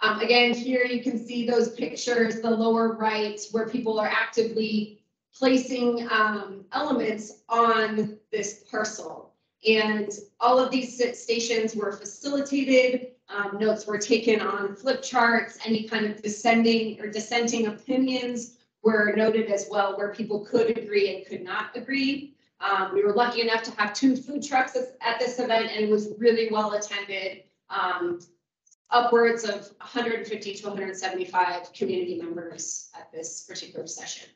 Speaker 9: Um, again, here you can see those pictures, the lower right, where people are actively placing, um, elements on this parcel. And all of these stations were facilitated, um, notes were taken on flip charts, any kind of descending or dissenting opinions were noted as well, where people could agree and could not agree. Um, we were lucky enough to have two food trucks at this event and it was really well attended. Um, upwards of hundred and fifty to hundred and seventy-five community members at this particular session.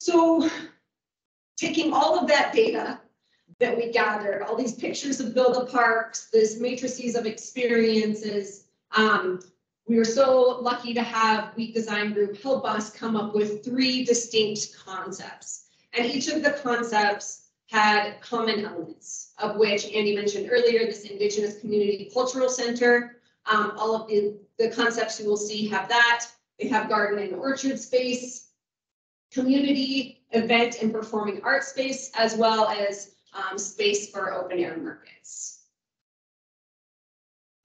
Speaker 9: So taking all of that data that we gathered, all these pictures of build-a-parks, this matrices of experiences, um, we were so lucky to have Week Design Group help us come up with three distinct concepts. And each of the concepts had common elements, of which Andy mentioned earlier, this Indigenous Community Cultural Center. Um, all of the, the concepts you will see have that. They have garden and orchard space, community, event and performing art space, as well as um, space for open air markets.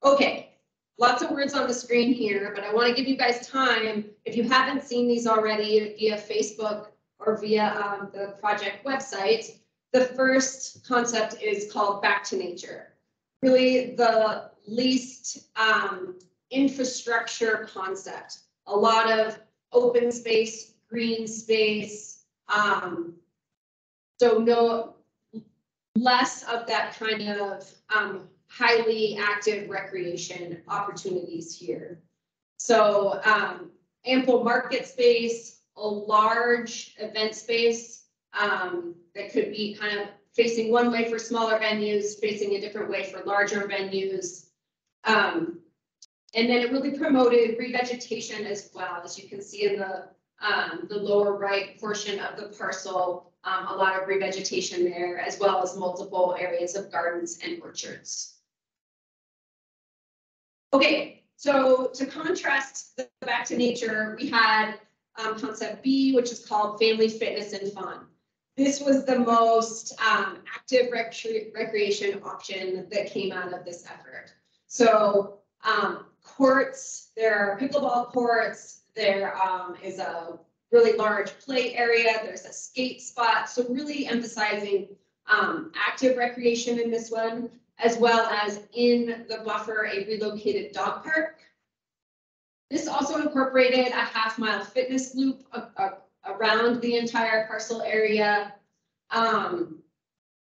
Speaker 9: Okay, lots of words on the screen here, but I want to give you guys time. If you haven't seen these already via Facebook or via um, the project website, the first concept is called back to nature. Really the least um, infrastructure concept. A lot of open space, green space. Um, so no less of that kind of um, highly active recreation opportunities here. So um, ample market space, a large event space um, that could be kind of facing one way for smaller venues, facing a different way for larger venues. Um, and then it really promoted revegetation as well, as you can see in the um, the lower right portion of the parcel, um, a lot of revegetation there, as well as multiple areas of gardens and orchards. Okay, so to contrast the back to nature, we had um, concept B, which is called family fitness and fun. This was the most um, active recre recreation option that came out of this effort. So um, courts, there are pickleball courts, there um, is a really large play area, there's a skate spot, so really emphasizing um, active recreation in this one, as well as in the buffer, a relocated dog park. This also incorporated a half mile fitness loop around the entire parcel area. Um,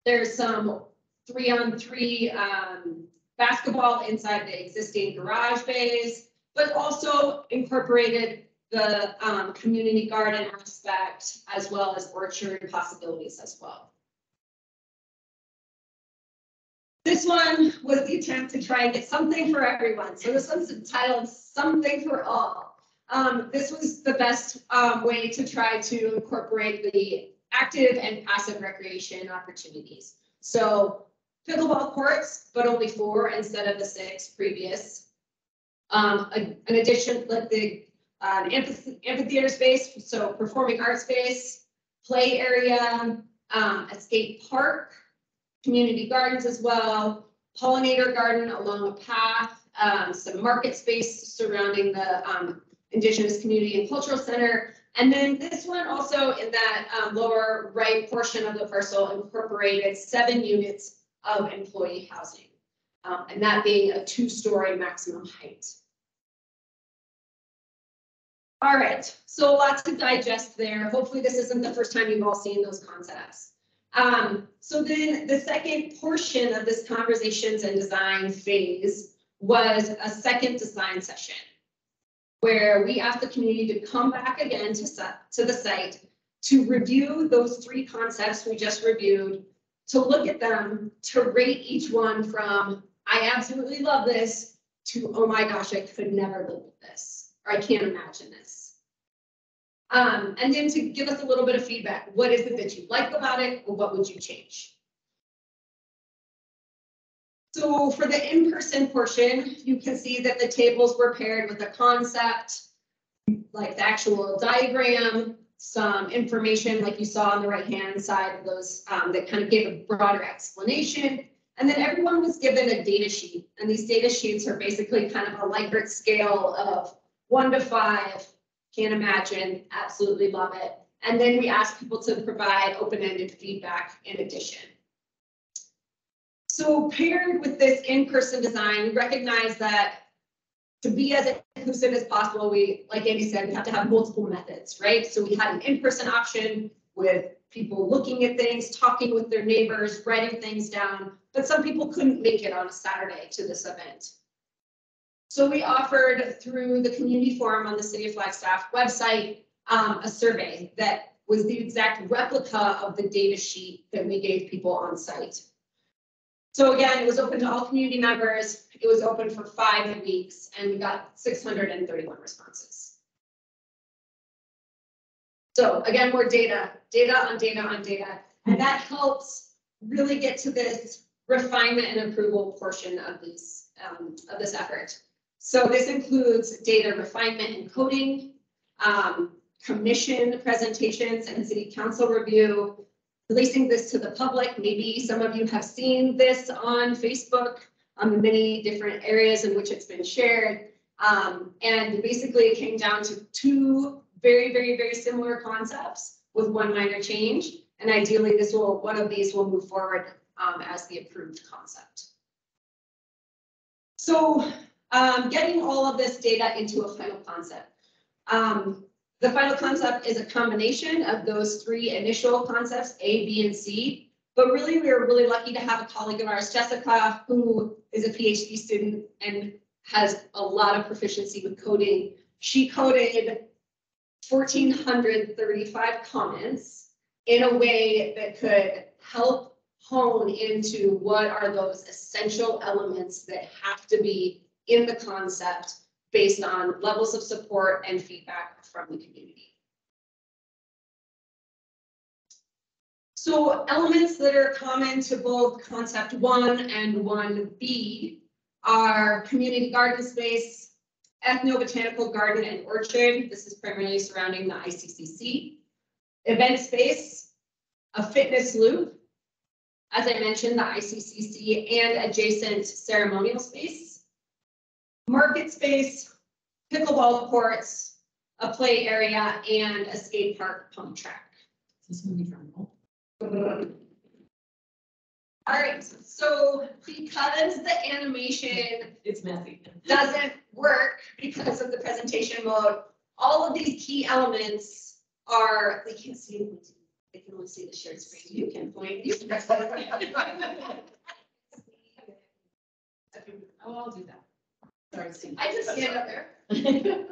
Speaker 9: there's some three on three um, basketball inside the existing garage bays, but also incorporated the um, community garden aspect as well as orchard possibilities as well. This one was the attempt to try and get something for everyone. So this one's entitled Something for All. Um, this was the best um, way to try to incorporate the active and passive recreation opportunities. So pickleball courts, but only four instead of the six previous. Um, an addition, like the um, amphitheater space, so performing arts space, play area, um, a skate park, community gardens as well, pollinator garden along a path, um, some market space surrounding the, um, Indigenous Community and Cultural Center. And then this one also in that, um, lower right portion of the parcel incorporated seven units of employee housing. Um, and that being a two-story maximum height. All right, so lots to digest there. Hopefully this isn't the first time you've all seen those concepts. Um, so then the second portion of this conversations and design phase was a second design session where we asked the community to come back again to to the site to review those three concepts we just reviewed, to look at them, to rate each one from, I absolutely love this, to, oh my gosh, I could never live with this, or I can't imagine this. Um, and then to give us a little bit of feedback, what is it that you like about it, or what would you change? So for the in-person portion, you can see that the tables were paired with a concept, like the actual diagram, some information like you saw on the right-hand side of those um, that kind of gave a broader explanation. And then everyone was given a data sheet, and these data sheets are basically kind of a Likert scale of one to five, can't imagine, absolutely love it. And then we asked people to provide open-ended feedback in addition. So paired with this in-person design, we recognize that to be as inclusive as possible, we, like Andy said, we have to have multiple methods, right? So we had an in-person option with people looking at things, talking with their neighbors, writing things down, but some people couldn't make it on a Saturday to this event. So we offered through the community forum on the City of Flagstaff website, um, a survey that was the exact replica of the data sheet that we gave people on site. So again, it was open to all community members. It was open for five weeks and we got six hundred and thirty-one responses. So again, more data, data on data on data, and that helps really get to this refinement and approval portion of these, um, of this effort. So this includes data refinement and coding, um, commission presentations and city council review, releasing this to the public. Maybe some of you have seen this on Facebook, the many different areas in which it's been shared. Um, and basically it came down to two very, very, very similar concepts with one minor change. And ideally this will, one of these will move forward um, as the approved concept. So um, getting all of this data into a final concept. Um, the final concept is a combination of those three initial concepts, A, B, and C. But really, we were really lucky to have a colleague of ours, Jessica, who is a PhD student and has a lot of proficiency with coding. She coded 1,435 comments in a way that could help hone into what are those essential elements that have to be in the concept based on levels of support and feedback from the community. So elements that are common to both concept one and one B are community garden space, ethnobotanical garden and orchard. This is primarily surrounding the ICCC. Event space, a fitness loop, as I mentioned, the ICCC and adjacent ceremonial space, market space, pickleball courts, a play area, and a skate park pump track.
Speaker 8: This one be from.
Speaker 9: All right, so because the animation
Speaker 8: It's messy.
Speaker 9: doesn't work because of the presentation mode, all of these key elements are, they can't see, it. they can only see the shared screen. You can point. you can- (laughs)
Speaker 8: Oh, I'll do that. Sorry, Steve.
Speaker 9: I just stand up there. (laughs)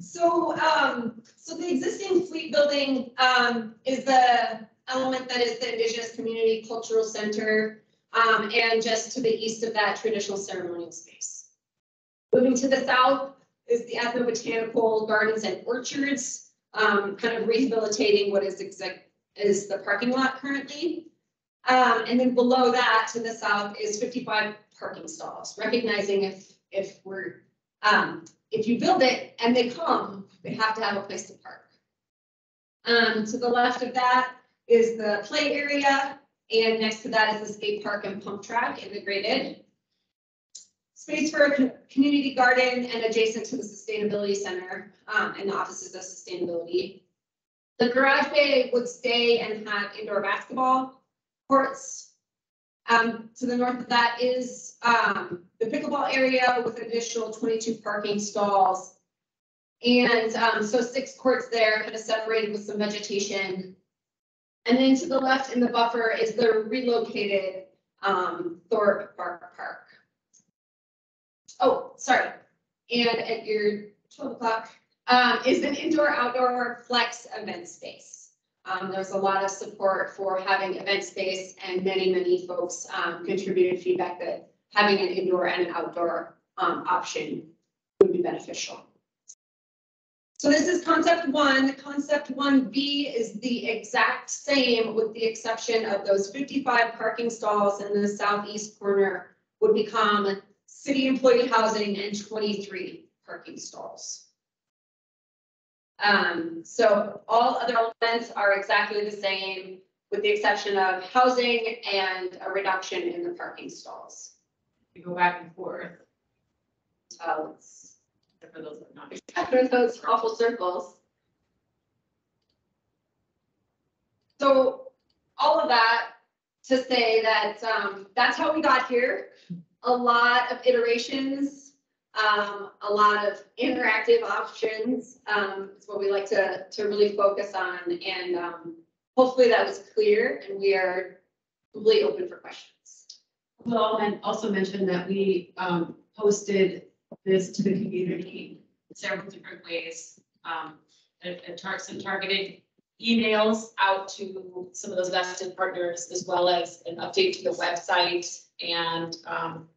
Speaker 9: So, um, so the existing fleet building, um, is the element that is the Indigenous Community Cultural Center. Um, and just to the east of that traditional ceremonial space. Moving to the south is the ethnobotanical gardens and orchards, um, kind of rehabilitating what is exact, is the parking lot currently. Um, and then below that to the south is fifty-five parking stalls, recognizing if, if we're, um, if you build it and they come, they have to have a place to park. Um, to the left of that is the play area And next to that is the skate park and pump track integrated. Space for a community garden and adjacent to the sustainability center, um, and the offices of sustainability. The garage bay would stay and have indoor basketball courts. Um, to the north of that is, um, the pickleball area with additional twenty-two parking stalls. And, um, so six courts there, kind of separated with some vegetation. And then to the left in the buffer is the relocated, um, Thorpe Park Park. Oh, sorry. And at your twelve o'clock, um, is an indoor outdoor flex event space. Um, there's a lot of support for having event space and many, many folks, um, contributed feedback that having an indoor and an outdoor, um, option would be beneficial. So this is concept one. Concept one B is the exact same with the exception of those fifty-five parking stalls in the southeast corner would become city employee housing and twenty-three parking stalls. Um, so all other elements are exactly the same with the exception of housing and a reduction in the parking stalls.
Speaker 8: We go back and forth
Speaker 9: So it's
Speaker 8: for those that are not.
Speaker 9: after those awful circles. So all of that to say that, um, that's how we got here. A lot of iterations, um, a lot of interactive options, um, is what we like to, to really focus on. And, um, hopefully that was clear and we are completely open for questions.
Speaker 8: Well, and also mention that we um posted this to the community in several different ways. Um, and tar- some targeted emails out to some of those vested partners as well as an update to the website and um.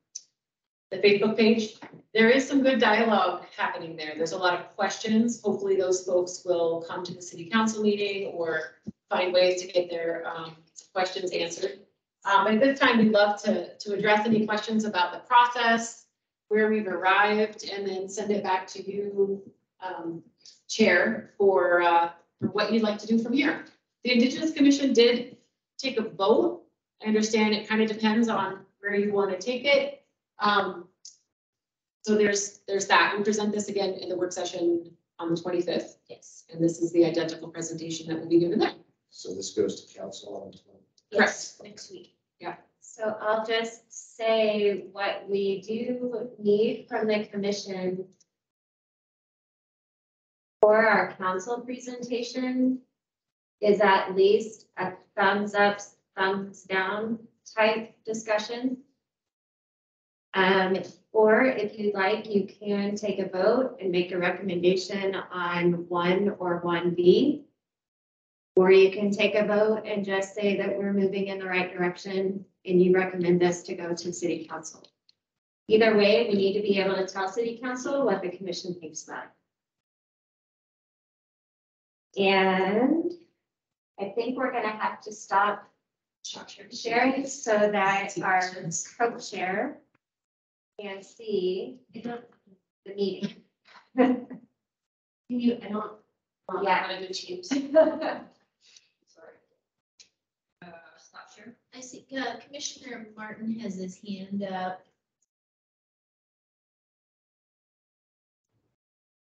Speaker 8: The Facebook page. There is some good dialogue happening there. There's a lot of questions. Hopefully those folks will come to the city council meeting or find ways to get their um questions answered. Um, at this time, we'd love to, to address any questions about the process, where we've arrived, and then send it back to you, um, Chair, for, uh, for what you'd like to do from here. The Indigenous Commission did take a vote. I understand it kind of depends on where you want to take it. Um, so there's, there's that. We'll present this again in the work session on the twenty-fifth.
Speaker 7: Yes.
Speaker 8: And this is the identical presentation that will be given there.
Speaker 3: So this goes to council on.
Speaker 7: Yes, next week. Yeah.
Speaker 4: So I'll just say what we do need from the commission for our council presentation is at least a thumbs up, thumbs down type discussion. Um, or if you'd like, you can take a vote and make a recommendation on one or one B. Or you can take a vote and just say that we're moving in the right direction and you recommend this to go to city council. Either way, we need to be able to tell city council what the commission thinks about it. And I think we're gonna have to stop sharing so that our co-chair can see the meeting.
Speaker 7: Can you, I don't, well,
Speaker 4: Yeah.
Speaker 7: I'm gonna go choose.
Speaker 4: Sorry.
Speaker 7: Uh, stop share. I see, uh, Commissioner Martin has his hand up.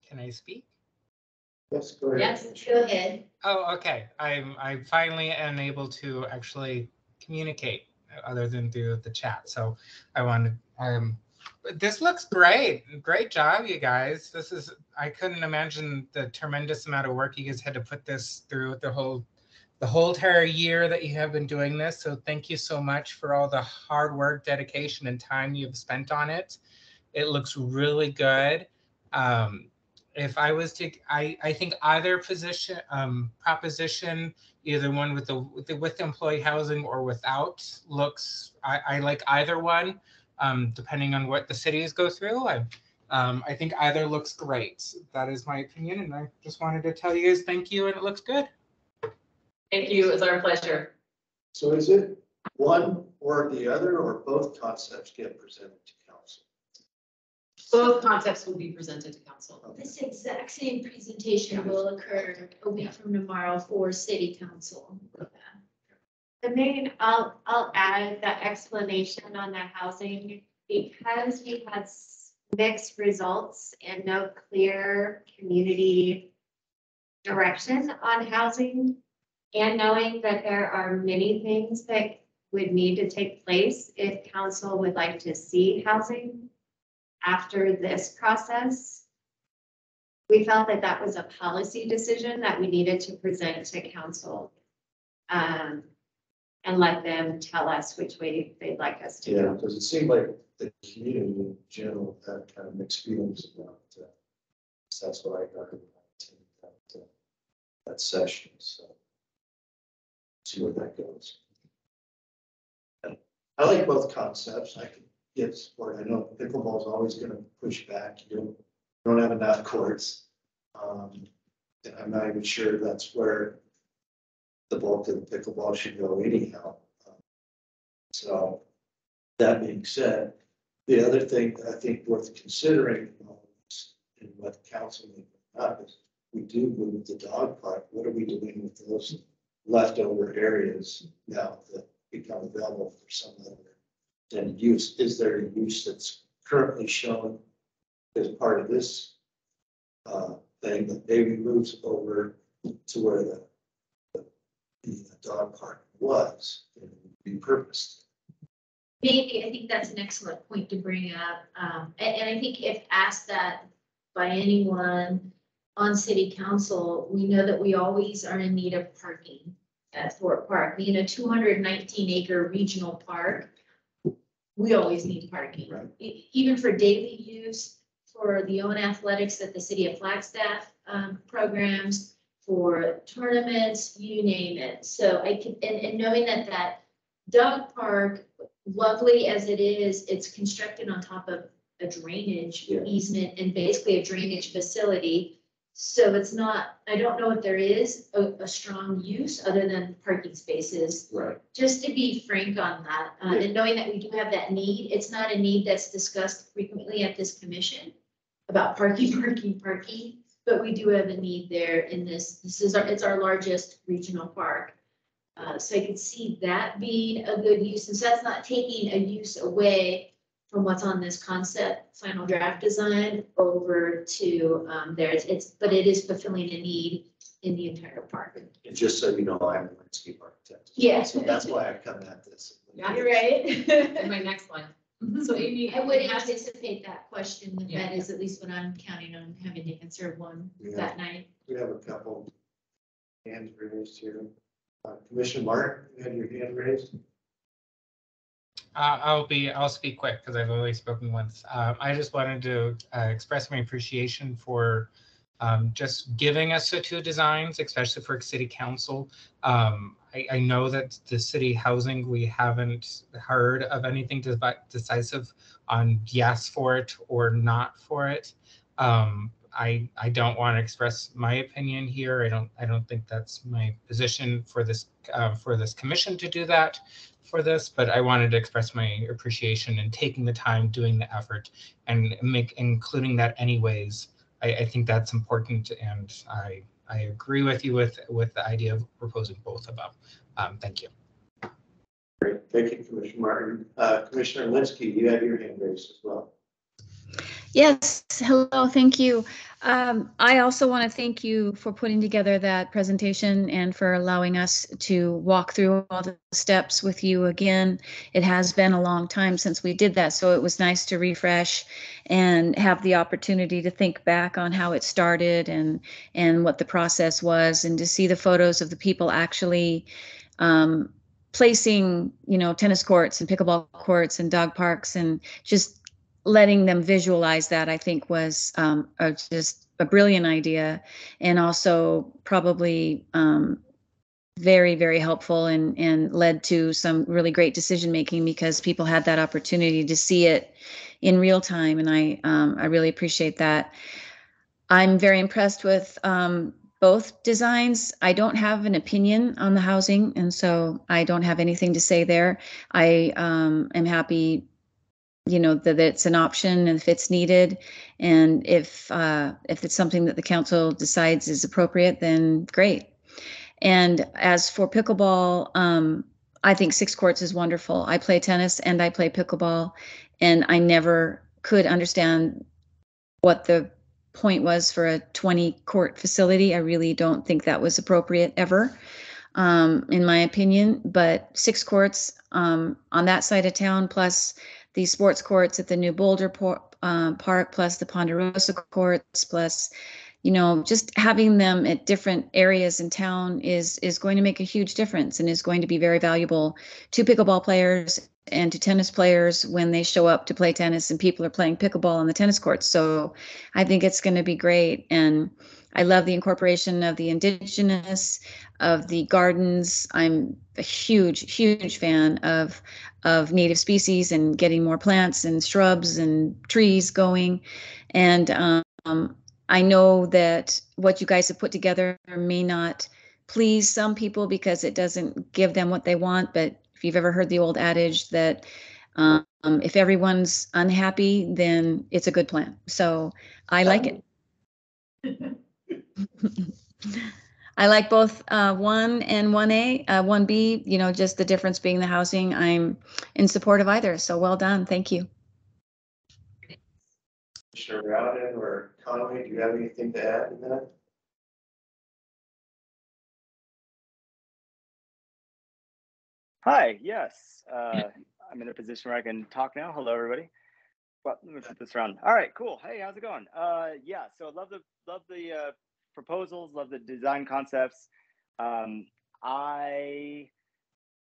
Speaker 10: Can I speak?
Speaker 3: Yes, go ahead.
Speaker 7: Yes, go ahead.
Speaker 10: Oh, okay. I'm I finally am able to actually communicate other than through the chat. So I wanted um but this looks great. Great job, you guys. This is I couldn't imagine the tremendous amount of work you guys had to put this through the whole the whole entire year that you have been doing this. So thank you so much for all the hard work, dedication, and time you've spent on it. It looks really good. Um, if I was to, I, I think either position, um, proposition, either one with the, with the, with employee housing or without looks, I, I like either one. Um, depending on what the cities go through. I, um, I think either looks great. That is my opinion. And I just wanted to tell you guys, thank you. And it looks good.
Speaker 8: Thank you. It's our pleasure.
Speaker 3: So is it one or the other, or both concepts get presented to council?
Speaker 8: Both concepts will be presented to council.
Speaker 7: This exact same presentation will occur a week from tomorrow for city council.
Speaker 4: The main, I'll, I'll add that explanation on the housing because we had mixed results and no clear community direction on housing. And knowing that there are many things that would need to take place if council would like to see housing after this process. We felt that that was a policy decision that we needed to present to council. Um, and let them tell us which way they'd like us to
Speaker 3: Yeah,
Speaker 4: go.
Speaker 3: because it seemed like the community in general had kind of mixed feelings about, uh, so that's what I got in that, uh, that session, so. See where that goes. I like both concepts. I can get support. I know pickleball is always gonna push back. You don't, you don't have enough courts. Um, I'm not even sure that's where the bulk of the pickleball should go anyhow. So that being said, the other thing that I think worth considering know, is- and what council may bring is we do move the dog park. What are we doing with those leftover areas now that become available for some other than use? Is there a use that's currently shown as part of this uh, thing that maybe moves over to where the the dog park was and repurposed?
Speaker 7: Maybe, I think that's an excellent point to bring up. Um, and, and I think if asked that by anyone on city council, we know that we always are in need of parking at Thorpe Park. Being a two hundred nineteen acre regional park, we always need parking.
Speaker 3: Right.
Speaker 7: Even for daily use, for the own athletics that the city of Flagstaff, um, programs, for tournaments, you name it. So I can, and, and knowing that that dog park, lovely as it is, it's constructed on top of a drainage
Speaker 3: Yeah.
Speaker 7: easement and basically a drainage facility. So it's not, I don't know if there is a, a strong use other than parking spaces.
Speaker 3: Right.
Speaker 7: Just to be frank on that, uh, and knowing that we do have that need, it's not a need that's discussed frequently at this commission about parking, (laughs) parking, parking, but we do have a need there in this, this is our, it's our largest regional park. Uh, so I could see that being a good use, and so that's not taking a use away from what's on this concept, final draft design over to, um, there, it's, it's, but it is fulfilling a need in the entire park.
Speaker 3: And just so you know, I'm a landscape architect.
Speaker 7: Yeah.
Speaker 3: So that's why I come at this.
Speaker 8: Yeah,
Speaker 7: You're right.
Speaker 8: And (laughs) (laughs) my next one. So Amy.
Speaker 7: I would
Speaker 8: has-
Speaker 7: anticipate that question, that
Speaker 8: Yeah.
Speaker 7: that is at least what I'm counting on having to answer one
Speaker 3: Yeah.
Speaker 7: that night.
Speaker 3: We have a couple hands raised here. Uh, Commissioner Martin, you had your hand raised?
Speaker 10: Uh, I'll be, I'll speak quick because I've only spoken once. Um, I just wanted to uh, express my appreciation for um, just giving us the two designs, especially for city council. Um, I, I know that the city housing, we haven't heard of anything deci- decisive on yes for it or not for it. Um, I, I don't want to express my opinion here. I don't, I don't think that's my position for this, uh, for this commission to do that for this, but I wanted to express my appreciation and taking the time, doing the effort, and make including that anyways. I, I think that's important, and I I agree with you with with the idea of proposing both of them. Um, thank you.
Speaker 3: Great, thank you, Commissioner Martin. Uh, Commissioner Linsky, you have your hand raised as well.
Speaker 2: Yes, hello, thank you. Um, I also want to thank you for putting together that presentation and for allowing us to walk through all the steps with you again. It has been a long time since we did that, so it was nice to refresh and have the opportunity to think back on how it started and and what the process was, and to see the photos of the people actually um, placing, you know, tennis courts and pickleball courts and dog parks and just letting them visualize that I think was um, a, just a brilliant idea, and also probably um, very very helpful and and led to some really great decision making because people had that opportunity to see it in real time, and I um, I really appreciate that. I'm very impressed with um, both designs. I don't have an opinion on the housing, and so I don't have anything to say there. I um, am happy you know that it's an option and if it's needed and if uh, if it's something that the council decides is appropriate then great and as for pickleball um, I think six courts is wonderful. I play tennis and I play pickleball, and I never could understand what the point was for a 20 court facility. I really don't think that was appropriate ever, um, in my opinion. But six courts um, on that side of town, plus the sports courts at the new Boulder por- uh, Park, plus the Ponderosa courts, plus you know just having them at different areas in town is is going to make a huge difference and is going to be very valuable to pickleball players and to tennis players when they show up to play tennis and people are playing pickleball on the tennis courts. So i think it's going to be great. And i love the incorporation of the indigenous of the gardens i'm a huge huge fan of of native species and getting more plants and shrubs and trees going and um, I know that what you guys have put together may not please some people because it doesn't give them what they want. But if you've ever heard the old adage that um, if everyone's unhappy, then it's a good plan. So I like it. (laughs) I like both uh, one and one A, uh, one B. You know, just the difference being the housing. I'm in support of either. So well done. Thank you.
Speaker 3: Commissioner Rowden or Conway, do you have anything to add to that?
Speaker 1: Hi, yes, uh, I'm in a position where I can talk now. Hello, everybody. Well, let me flip this around. All right, cool. Hey, how's it going? Uh, yeah, so love the love the uh, proposals, love the design concepts. Um, I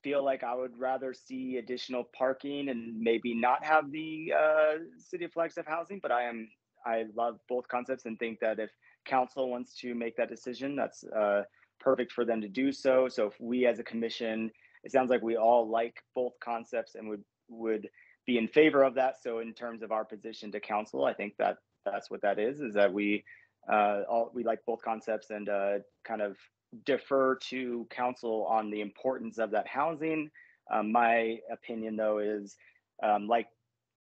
Speaker 1: feel like I would rather see additional parking and maybe not have the uh, city of Flagstaff housing, but I am I love both concepts and think that if council wants to make that decision, that's uh, perfect for them to do so. So if we as a commission, it sounds like we all like both concepts and would would be in favor of that. So in terms of our position to council, I think that that's what that is, is that we uh, all we like both concepts and uh, kind of defer to council on the importance of that housing. Um, my opinion though is um, like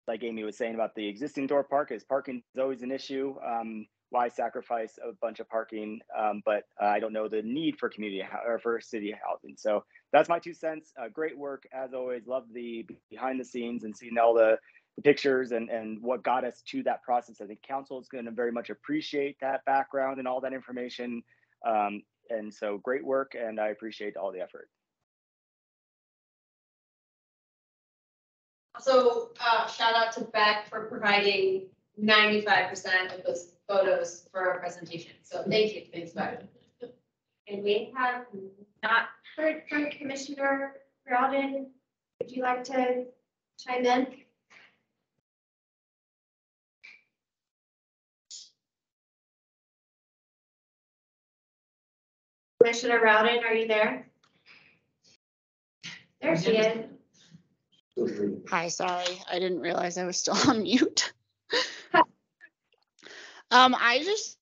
Speaker 1: like Amy was saying about the existing door Park is parking is always an issue. Um, why sacrifice a bunch of parking? Um, but uh, I don't know the need for community or for city housing. So that's my two cents. Uh, great work as always. Love the behind the scenes and seeing all the, the pictures and and what got us to that process. I think council is going to very much appreciate that background and all that information. Um, and so great work, and I appreciate all the effort.
Speaker 9: Also, uh, shout out to Beck for providing ninety-five percent of those photos for our presentation. So thank you. Thanks, Beck.
Speaker 4: And we have not heard from Commissioner Rowden. Would you like to chime in? Commissioner Rowden, are you there? There she is.
Speaker 11: Hi, sorry, I didn't realize I was still (laughs) on mute. Um, I just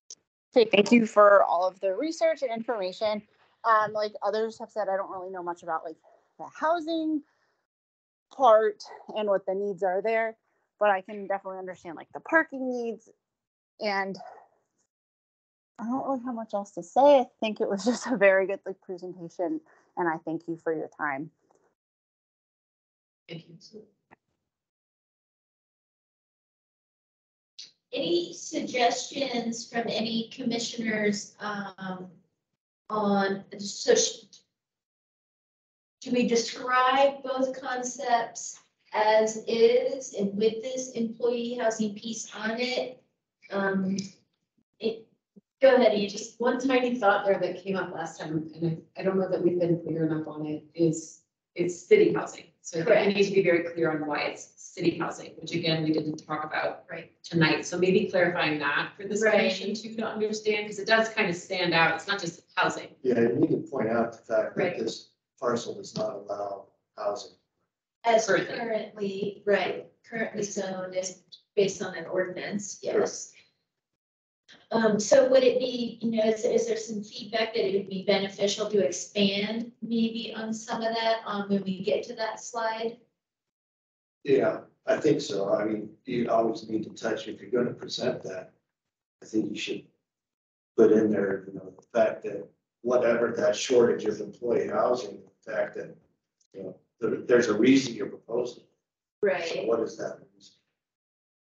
Speaker 11: say thank you for all of the research and information. Um, like others have said, I don't really know much about like the housing part and what the needs are there, but I can definitely understand like the parking needs and I don't really have much else to say. I think it was (laughs) just a very good like presentation and I thank you for your time.
Speaker 8: Thank you.
Speaker 7: Any suggestions from any commissioners, um, on, so sh- do we describe both concepts as is and with this employee housing piece on it? Um, it, go ahead, you just,
Speaker 8: Just one tiny thought there that came up last time, and I, I don't know that we've been clear enough on it, is it's city housing. So I think we need to be very clear on why it's city housing, which again, we didn't talk about
Speaker 7: Right.
Speaker 8: tonight. So maybe clarifying that for this
Speaker 7: Right.
Speaker 8: commission too, to understand, because it does kind of stand out. It's not just housing.
Speaker 3: Yeah, you need to point out the fact
Speaker 7: Right.
Speaker 3: that this parcel does not allow housing.
Speaker 7: as
Speaker 8: Currently.
Speaker 7: currently, right, currently zoned is based on an ordinance, yes. Um, so would it be, you know, is, is there some feedback that it would be beneficial to expand maybe on some of that, um, when we get to that slide?
Speaker 3: Yeah, I think so. I mean, you always need to touch, if you're gonna present that, I think you should put in there, you know, the fact that whatever that shortage of employee housing, the fact that You know, there, there's a reason you're proposing. So
Speaker 7: Right.
Speaker 3: what is that?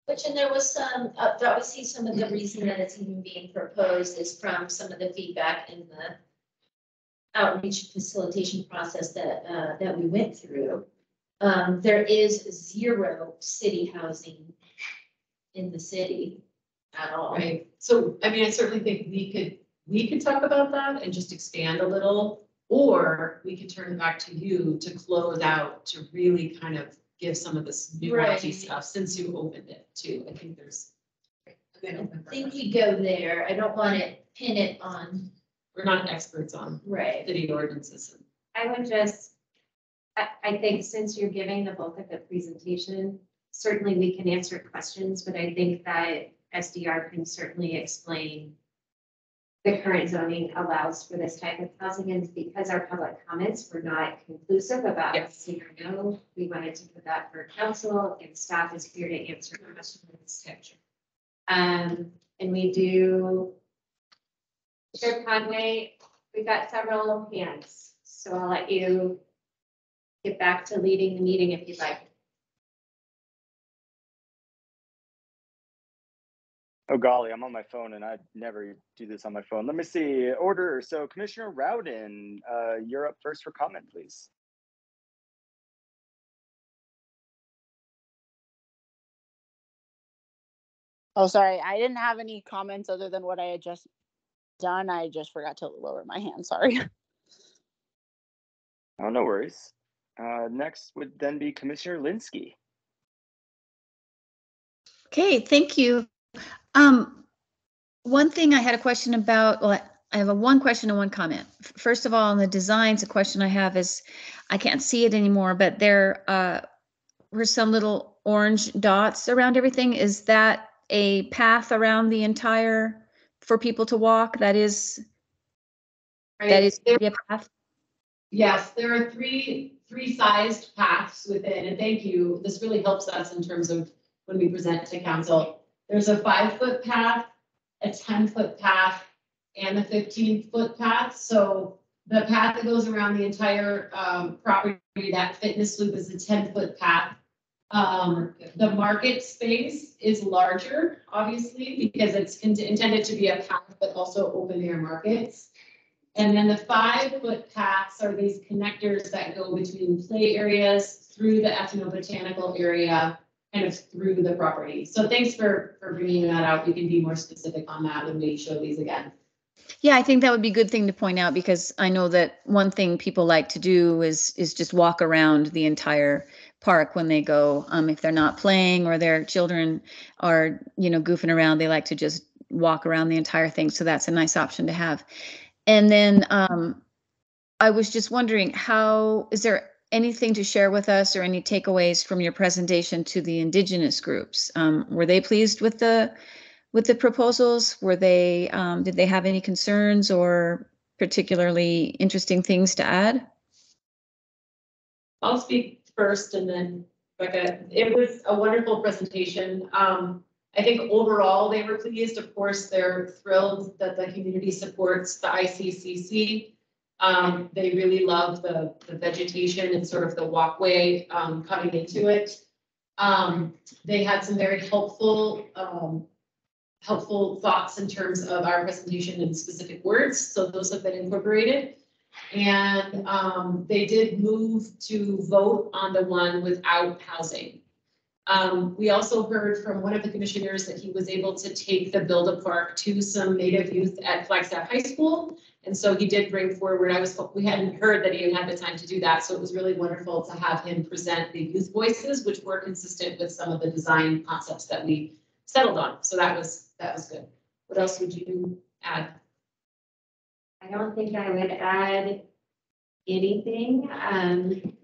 Speaker 7: Which, and there was some, uh, obviously, some of the reason that it's even being proposed is from some of the feedback in the outreach facilitation process that, uh, that we went through. Um, there is zero city housing in the city at all.
Speaker 8: Right, so, I mean, I certainly think we could, we could talk about that and just expand a little. Or we could turn it back to you to close out, to really kind of give some of this nuancey
Speaker 7: Right.
Speaker 8: stuff, since you opened it too, I think there's. a good
Speaker 7: I
Speaker 8: open for
Speaker 7: think we go there. I don't want to pin it on,
Speaker 8: We're not experts on
Speaker 7: right.
Speaker 8: city ordinances.
Speaker 4: I would just, I, I think since you're giving the bulk of the presentation, certainly we can answer questions, but I think that SDR can certainly explain the current zoning allows for this type of housing, and because our public comments were not conclusive about
Speaker 8: Yes.
Speaker 4: yes or no, we wanted to put that for council, and staff is here to answer questions. Um, and we do Chair Conway, we've got several hands, so I'll let you get back to leading the meeting if you'd like.
Speaker 12: Oh golly, I'm on my phone and I never do this on my phone. Let me see. Order. So Commissioner Rowden, uh, you're up first for comment, please.
Speaker 11: Oh, sorry. I didn't have any comments other than what I had just done. I just forgot to lower my hand. Sorry. (laughs)
Speaker 12: Oh, no worries. Uh, next would then be Commissioner Linsky.
Speaker 2: Okay, thank you. Um, one thing I had a question about, well, I have a one question and one comment. First of all, on the designs, a question I have is, I can't see it anymore, but there uh were some little orange dots around everything. Is that a path around the entire, for people to walk? That is, that
Speaker 8: Right,
Speaker 2: is
Speaker 8: there-
Speaker 2: a path?
Speaker 8: Yes, there are three, three sized paths within, and thank you. This really helps us in terms of when we present to council. There's a five foot path, a ten foot path, and a fifteen foot path. So the path that goes around the entire um property, that fitness loop is a ten foot path. Um, the market space is larger, obviously, because it's in- intended to be a path, but also open air markets. And then the five foot paths are these connectors that go between play areas through the ethnobotanical area, kind of through the property. So thanks for, for bringing that out. We can be more specific on that when we show these again.
Speaker 2: Yeah, I think that would be a good thing to point out because I know that one thing people like to do is is just walk around the entire park when they go. Um, if they're not playing or their children are, you know, goofing around, they like to just walk around the entire thing. So that's a nice option to have. And then um, I was just wondering, how is there anything to share with us or any takeaways from your presentation to the indigenous groups? Um, were they pleased with the with the proposals? Were they, um, did they have any concerns or particularly interesting things to add?
Speaker 8: I'll speak first and then Becca, it was a wonderful presentation. Um, I think overall they were pleased. Of course, they're thrilled that the community supports the ICCC. Um, they really love the, the vegetation and sort of the walkway, um, coming into it. Um, they had some very helpful, um, helpful thoughts in terms of our presentation in specific words, so those have been incorporated. And um, they did move to vote on the one without housing. Um, we also heard from one of the commissioners that he was able to take the Build-A-Park to some Native youth at Flagstaff High School. And so he did bring forward, I was, we hadn't heard that he had had the time to do that, so it was really wonderful to have him present the youth voices, which were consistent with some of the design concepts that we settled on. So that was, that was good. What else would you add?
Speaker 4: I don't think I would add anything, um.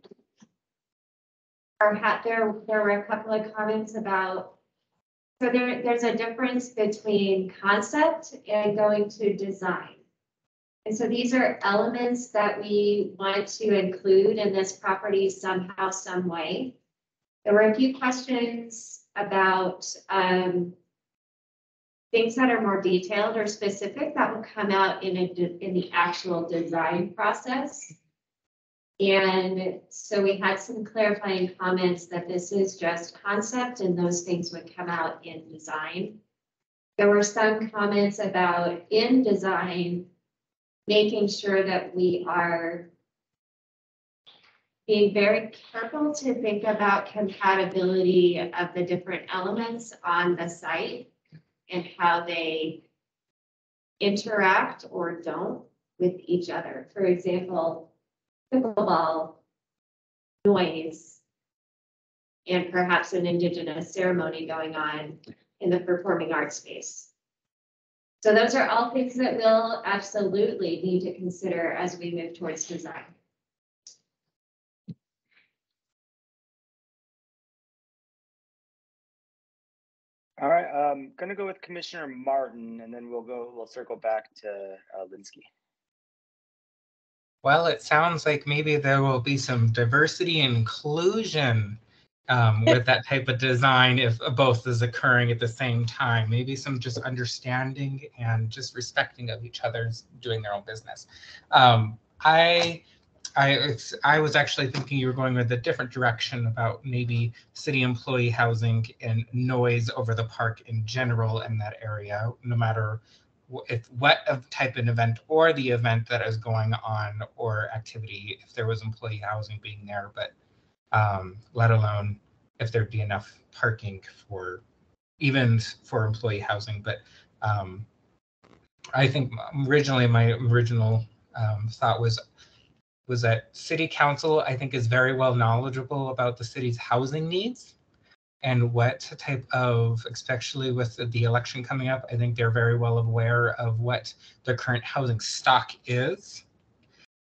Speaker 4: There, there were a couple of comments about. So there, there's a difference between concept and going to design. And so these are elements that we want to include in this property somehow, some way. There were a few questions about, um things that are more detailed or specific that will come out in a, in the actual design process. And so we had some clarifying comments that this is just concept and those things would come out in design. There were some comments about in design, making sure that we are being very careful to think about compatibility of the different elements on the site and how they interact or don't with each other. For example, pickleball, noise, and perhaps an indigenous ceremony going on in the performing arts space. So those are all things that we'll absolutely need to consider as we move towards design.
Speaker 12: All right, um, gonna go with Commissioner Martin and then we'll go, we'll circle back to uh, Linsky.
Speaker 10: Well, it sounds like maybe there will be some diversity and inclusion um, (laughs) with that type of design if both is occurring at the same time. Maybe some just understanding and just respecting of each other's doing their own business. Um, I, I, I was actually thinking you were going with a different direction about maybe city employee housing and noise over the park in general in that area, no matter if what type of event or the event that is going on or activity, if there was employee housing being there, but um, let alone if there'd be enough parking for even for employee housing. But um, I think originally my original um, thought was was that city council I think is very well knowledgeable about the city's housing needs and what type of, especially with the- election coming up, I think they're very well aware of what the current housing stock is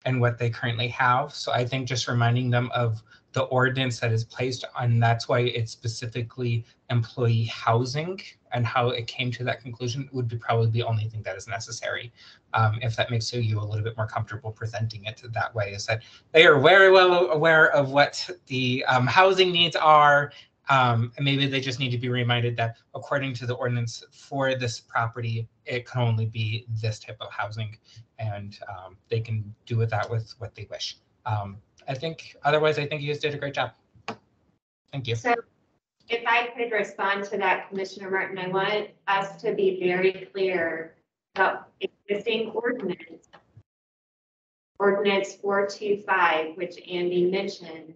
Speaker 10: and what they currently have. So I think just reminding them of the ordinance that is placed on, that's why it's specifically employee housing and how it came to that conclusion would be probably the only thing that is necessary. Um, if that makes you a little bit more comfortable presenting it that way, is that they are very well aware of what the um, housing needs are um, maybe they just need to be reminded that according to the ordinance for this property, it can only be this type of housing and um, they can do with that with what they wish. Um, I think, otherwise, I think you guys did a great job. Thank you.
Speaker 4: So if I could respond to that, Commissioner Martin, I want us to be very clear about existing ordinance. Ordinance four two five, which Andy mentioned,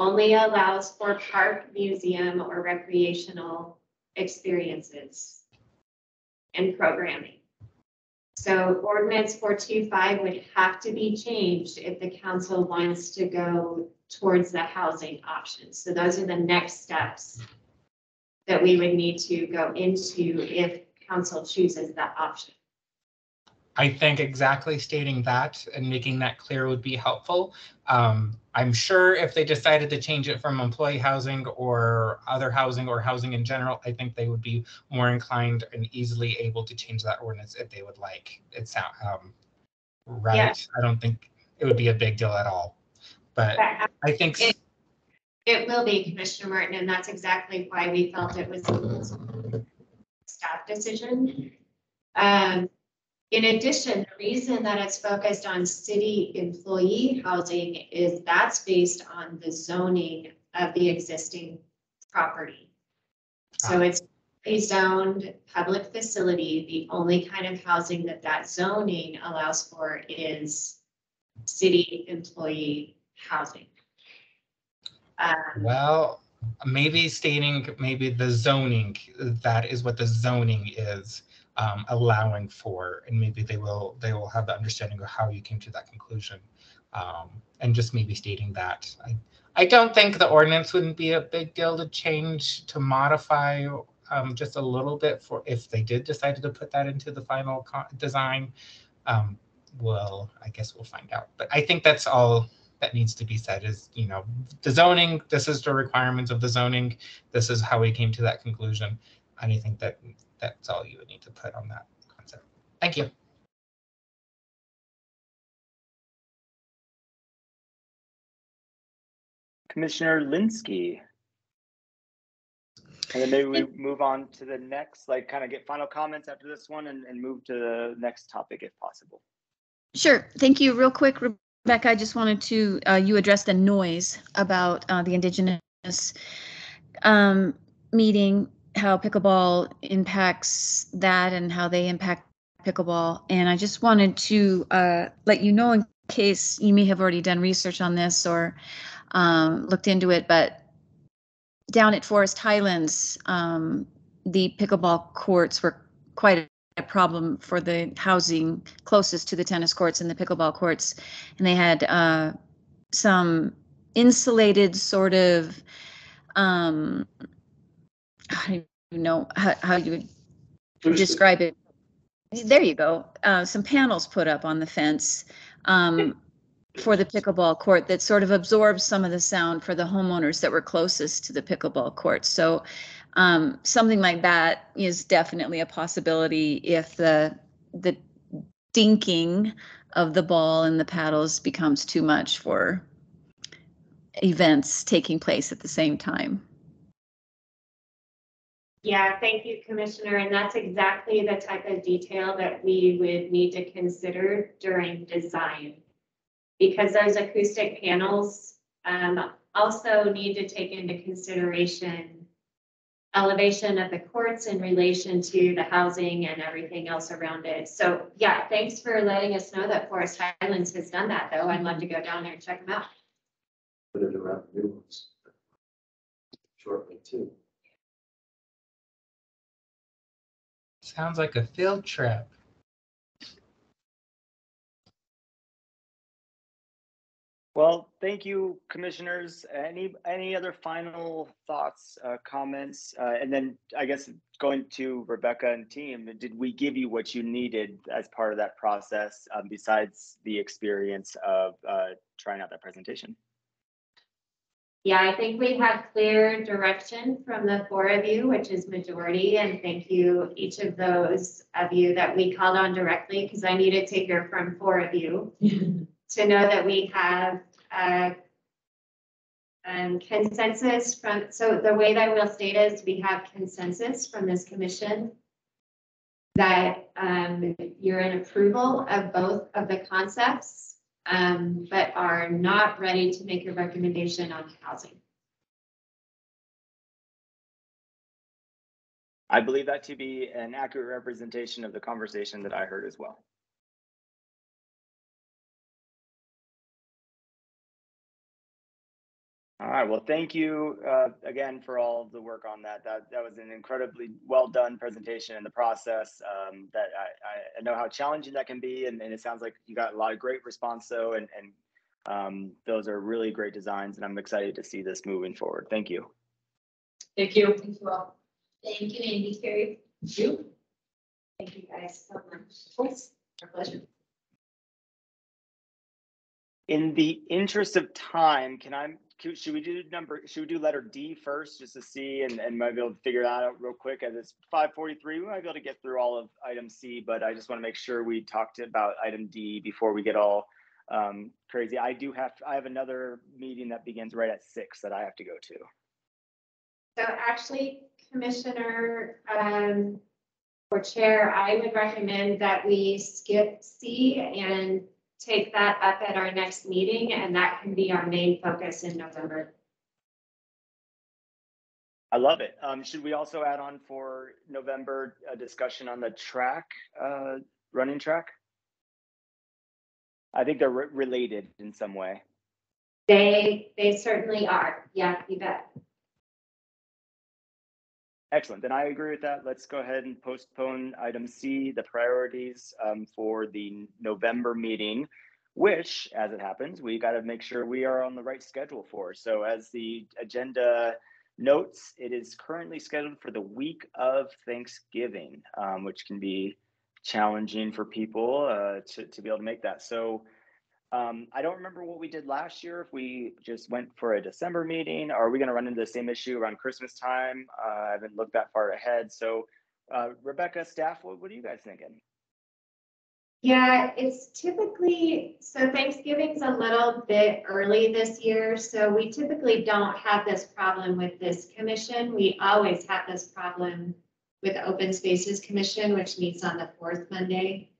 Speaker 4: only allows for park, museum, or recreational experiences and programming. So ordinance four two five would have to be changed if the council wants to go towards the housing options. So those are the next steps that we would need to go into if council chooses that option.
Speaker 10: I think exactly stating that and making that clear would be helpful. Um, I'm sure if they decided to change it from employee housing or other housing or housing in general, I think they would be more inclined and easily able to change that ordinance if they would like. It's um, right? I don't think it would be a big deal at all. But
Speaker 4: But
Speaker 10: I think,
Speaker 4: It- It will be, Commissioner Martin, and that's exactly why we felt it was a staff decision. Um, in addition, the reason that it's focused on city employee housing is that's based on the zoning of the existing property. So it's a zoned public facility. The only kind of housing that that zoning allows for is city employee housing. Um,
Speaker 10: well, maybe stating maybe the zoning, that is what the zoning is um, allowing for, and maybe they will, they will have the understanding of how you came to that conclusion. Um, and just maybe stating that. I, I don't think the ordinance wouldn't be a big deal to change, to modify um, just a little bit for, if they did decide to put that into the final design. Um, well, I guess we'll find out. But I think that's all that needs to be said is, you know, the zoning, this is the requirements of the zoning. This is how we came to that conclusion. And I think that that's all you would need to put on that concept. Thank you.
Speaker 12: Commissioner Linsky. And then maybe we move on to the next, like kind of get final comments after this one and, and move to the next topic if possible.
Speaker 2: Sure. Thank you. Real quick, Rebecca, I just wanted to, uh, you addressed the noise about, uh, the Indigenous, um, meeting, how pickleball impacts that and how they impact pickleball. And I just wanted to, uh, let you know in case you may have already done research on this or, um, looked into it, but down at Forest Highlands, um, the pickleball courts were quite a problem for the housing closest to the tennis courts and the pickleball courts. And they had uh, some insulated sort of, um, I don't even know how, how you would describe it. There you go. Uh, some panels put up on the fence um, for the pickleball court that sort of absorbs some of the sound for the homeowners that were closest to the pickleball court. So um, something like that is definitely a possibility if the the dinking of the ball and the paddles becomes too much for events taking place at the same time.
Speaker 4: Yeah, thank you, Commissioner, and that's exactly the type of detail that we would need to consider during design. Because those acoustic panels um, also need to take into consideration elevation of the courts in relation to the housing and everything else around it. So yeah, thanks for letting us know that Forest Highlands has done that though. I'd love to go down there and check them out.
Speaker 3: Put it around new ones. Shortly too.
Speaker 10: Sounds like a field trip.
Speaker 1: Well, thank you, commissioners. Any any other final thoughts, uh, comments, uh, and then I guess going to Rebecca and team. Did we give you what you needed as part of that process, um, besides the experience of uh, trying out that presentation?
Speaker 4: Yeah, I think we had clear direction from the four of you, which is majority, and thank you, each of those of you that we called on directly, because I needed to hear from four of you. (laughs) To know that we have a, um, consensus from, so the way that we'll state is we have consensus from this commission that um, you're in approval of both of the concepts, um, but are not ready to make a recommendation on housing.
Speaker 1: I believe that to be an accurate representation of the conversation that I heard as well. All right. Well, thank you uh, again for all the work on that. That that was an incredibly well done presentation in the process. Um, that I, I know how challenging that can be, and, and, it sounds like you got a lot of great response though, and and um, those are really great designs, and I'm excited to see this moving forward. Thank you.
Speaker 8: Thank you. Thank you all.
Speaker 7: Thank you, Andy.
Speaker 8: Thank you.
Speaker 4: Thank you guys so much.
Speaker 8: Our pleasure.
Speaker 1: In the interest of time, can I should we do number should we do letter D first just to see and, and might be able to figure that out real quick? As it's 543 we might be able to get through all of item C but I just want to make sure we talked about item D before we get all um, crazy. I do have I have another meeting that begins right at six that I have to go to.
Speaker 4: So actually Commissioner um, or Chair I would recommend that we skip C and take that up at our next meeting, and that can be our main focus in November.
Speaker 1: I love it. Um, should we also add on for November a discussion on the track, uh, running track? I think they're re related in some way.
Speaker 4: They they certainly are. Yeah, you bet.
Speaker 1: Excellent. Then I agree with that. Let's go ahead and postpone item C, the priorities um, for the November meeting, which, as it happens, we got to make sure we are on the right schedule for. So, as the agenda notes, it is currently scheduled for the week of Thanksgiving, um, which can be challenging for people uh, to, to be able to make that. So, um, I don't remember what we did last year. If we just went for a December meeting, are we going to run into the same issue around Christmas time? Uh, I haven't looked that far ahead. So, uh, Rebecca, staff, what, what are you guys thinking?
Speaker 4: Yeah, it's typically, so Thanksgiving's a little bit early this year. So we typically don't have this problem with this commission. We always have this problem with Open Spaces Commission, which meets on the fourth Monday.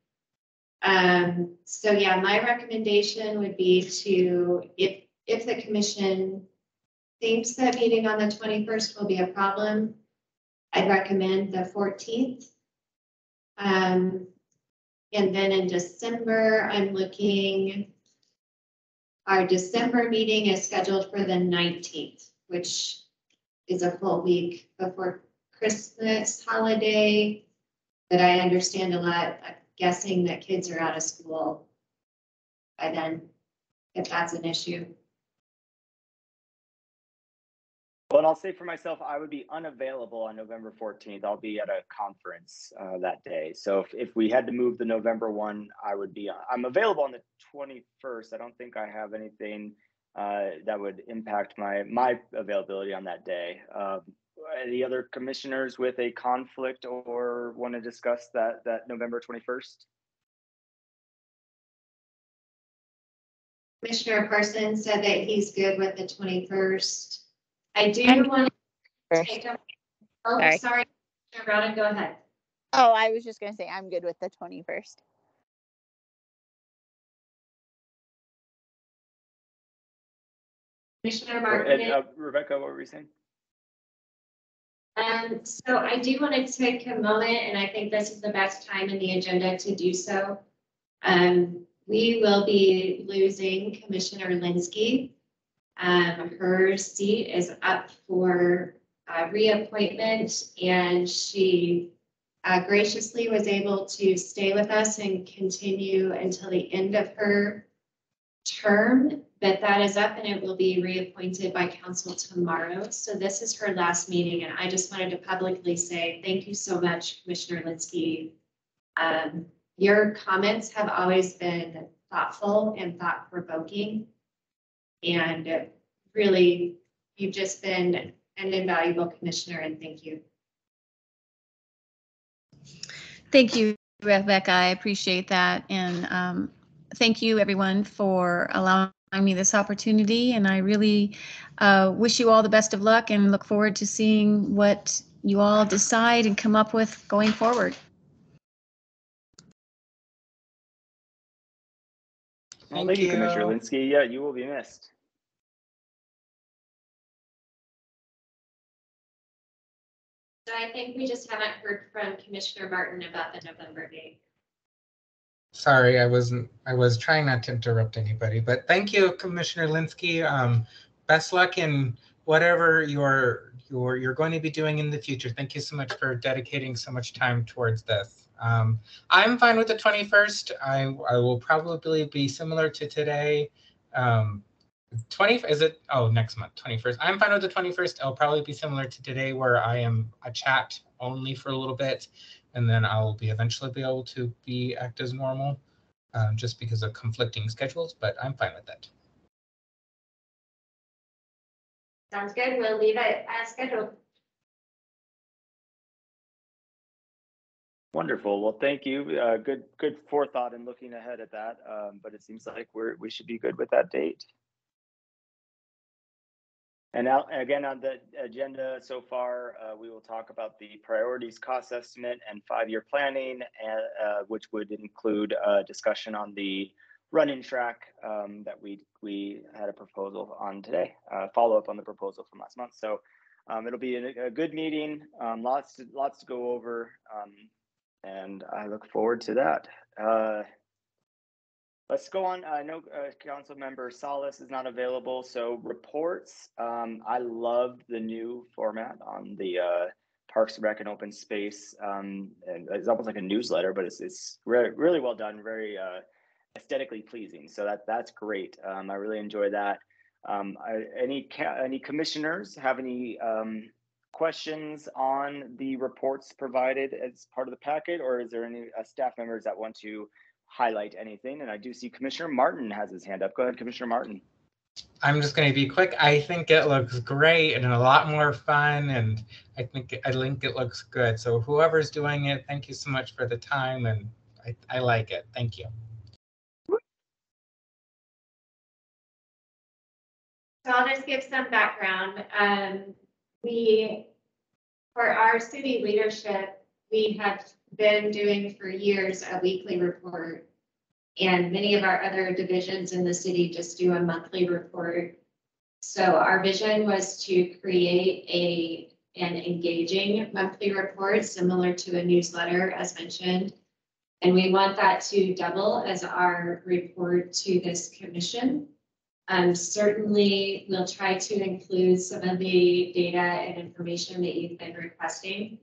Speaker 4: Um, so yeah, my recommendation would be to, if, if the commission thinks that meeting on the twenty-first will be a problem, I'd recommend the fourteenth. Um, and then in December, I'm looking, our December meeting is scheduled for the nineteenth, which is a full week before Christmas holiday. But I understand a lot, guessing that kids are out of school by then, if that's an issue.
Speaker 1: Well, and I'll say for myself, I would be unavailable on November 14th. I'll be at a conference uh, that day. So if, if we had to move the November one, I would be, I'm available on the 21st. I don't think I have anything uh, that would impact my, my availability on that day. Um, any other commissioners with a conflict or want to discuss that, that November 21st?
Speaker 4: Commissioner Parsons said that he's good with the twenty-first. I do
Speaker 11: I'm
Speaker 4: want to take up. Oh,
Speaker 11: Sorry.
Speaker 4: sorry, Commissioner Rowden, go ahead.
Speaker 11: Oh, I was just gonna say I'm good with the twenty-first.
Speaker 4: Commissioner
Speaker 1: And,
Speaker 4: Martin.
Speaker 1: uh, Rebecca, what were you saying?
Speaker 4: Um, so I do want to take a moment, and I think this is the best time in the agenda to do so. Um, we will be losing Commissioner Linsky. Um, her seat is up for uh, reappointment, and she uh, graciously was able to stay with us and continue until the end of her term, but that is up and it will be reappointed by council tomorrow. So this is her last meeting and I just wanted to publicly say thank you so much, Commissioner Linsky. Um, your comments have always been thoughtful and thought provoking. And really, you've just been an invaluable commissioner and thank you.
Speaker 2: Thank you, Rebecca. I appreciate that. And um, thank you, everyone, for allowing me this opportunity. And I really uh, wish you all the best of luck and look forward to seeing what you all decide and come up with going forward.
Speaker 1: Well,
Speaker 10: Thank
Speaker 1: thank you, Commissioner. Linsky. Yeah, you will be missed.
Speaker 4: So I think we just haven't heard from Commissioner Martin about the November date.
Speaker 10: Sorry, I wasn't, I was trying not to interrupt anybody, but thank you, Commissioner Linsky. Um, best luck in whatever you're, you're, you're going to be doing in the future. Thank you so much for dedicating so much time towards this. Um, I'm fine with the 21st. I, I will probably be similar to today. Um, 20, is it? Oh, next month, 21st. I'm fine with the 21st. It'll probably be similar to today where I am a chat only for a little bit and then I'll be eventually be able to be act as normal, um, just because of conflicting schedules. But I'm fine with that.
Speaker 4: Sounds good. We'll leave it as scheduled.
Speaker 1: Wonderful. Well, thank you. Uh, good, good forethought in looking ahead at that. Um, but it seems like we're, we should be good with that date. And again, on the agenda so far, uh, we will talk about the priorities cost estimate and five-year planning, and, uh, which would include a discussion on the running track um, that we we had a proposal on today, uh, follow up on the proposal from last month. So um, it'll be a, a good meeting, um, lots to, lots to go over, um, and I look forward to that. Uh, Let's go on. I know uh, Council Member Salas is not available, so reports. Um, I love the new format on the uh, Parks Rec and Open Space. Um, and it's almost like a newsletter, but it's it's re- really well done, very uh, aesthetically pleasing. So that that's great. Um, I really enjoy that. Um, I, any any commissioners have any um, questions on the reports provided as part of the packet, or is there any uh, staff members that want to? Highlight anything. And I do see Commissioner Martin has his hand up. Go ahead, Commissioner Martin.
Speaker 10: I'm just going to be quick. I think it looks great and a lot more fun, and I think I think it looks good. So whoever's doing it, thank you so much for the time, and I, I like it. Thank you.
Speaker 4: So I'll just give some background. Um, we, for our city leadership, we have been doing for years a weekly report And many of our other divisions in the city just do a monthly report. So our vision was to create a, an engaging monthly report similar to a newsletter, as mentioned. And we want that to double as our report to this commission. Um, certainly, we'll try to include some of the data and information that you've been requesting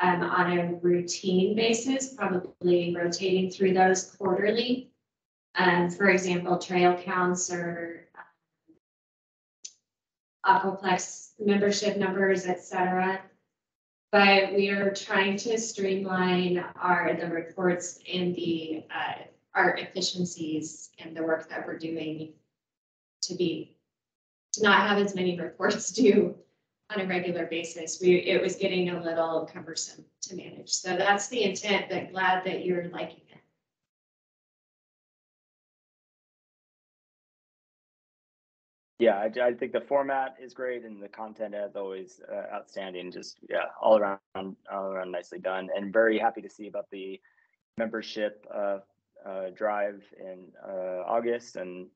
Speaker 4: um, on a routine basis, probably rotating through those quarterly. Um, for example, trail counts or um, Aquaplex membership numbers, et cetera. But we are trying to streamline our, the reports and the, uh, our efficiencies and the work that we're doing to be, to not have as many reports (laughs) due on a regular basis. We, it was getting a little cumbersome to manage. So that's the intent, but glad that you're liking it.
Speaker 1: Yeah, I, I think the format is great and the content as always uh, outstanding. Just yeah, all around all around nicely done, and very happy to see about the membership uh, uh, drive in uh, August, and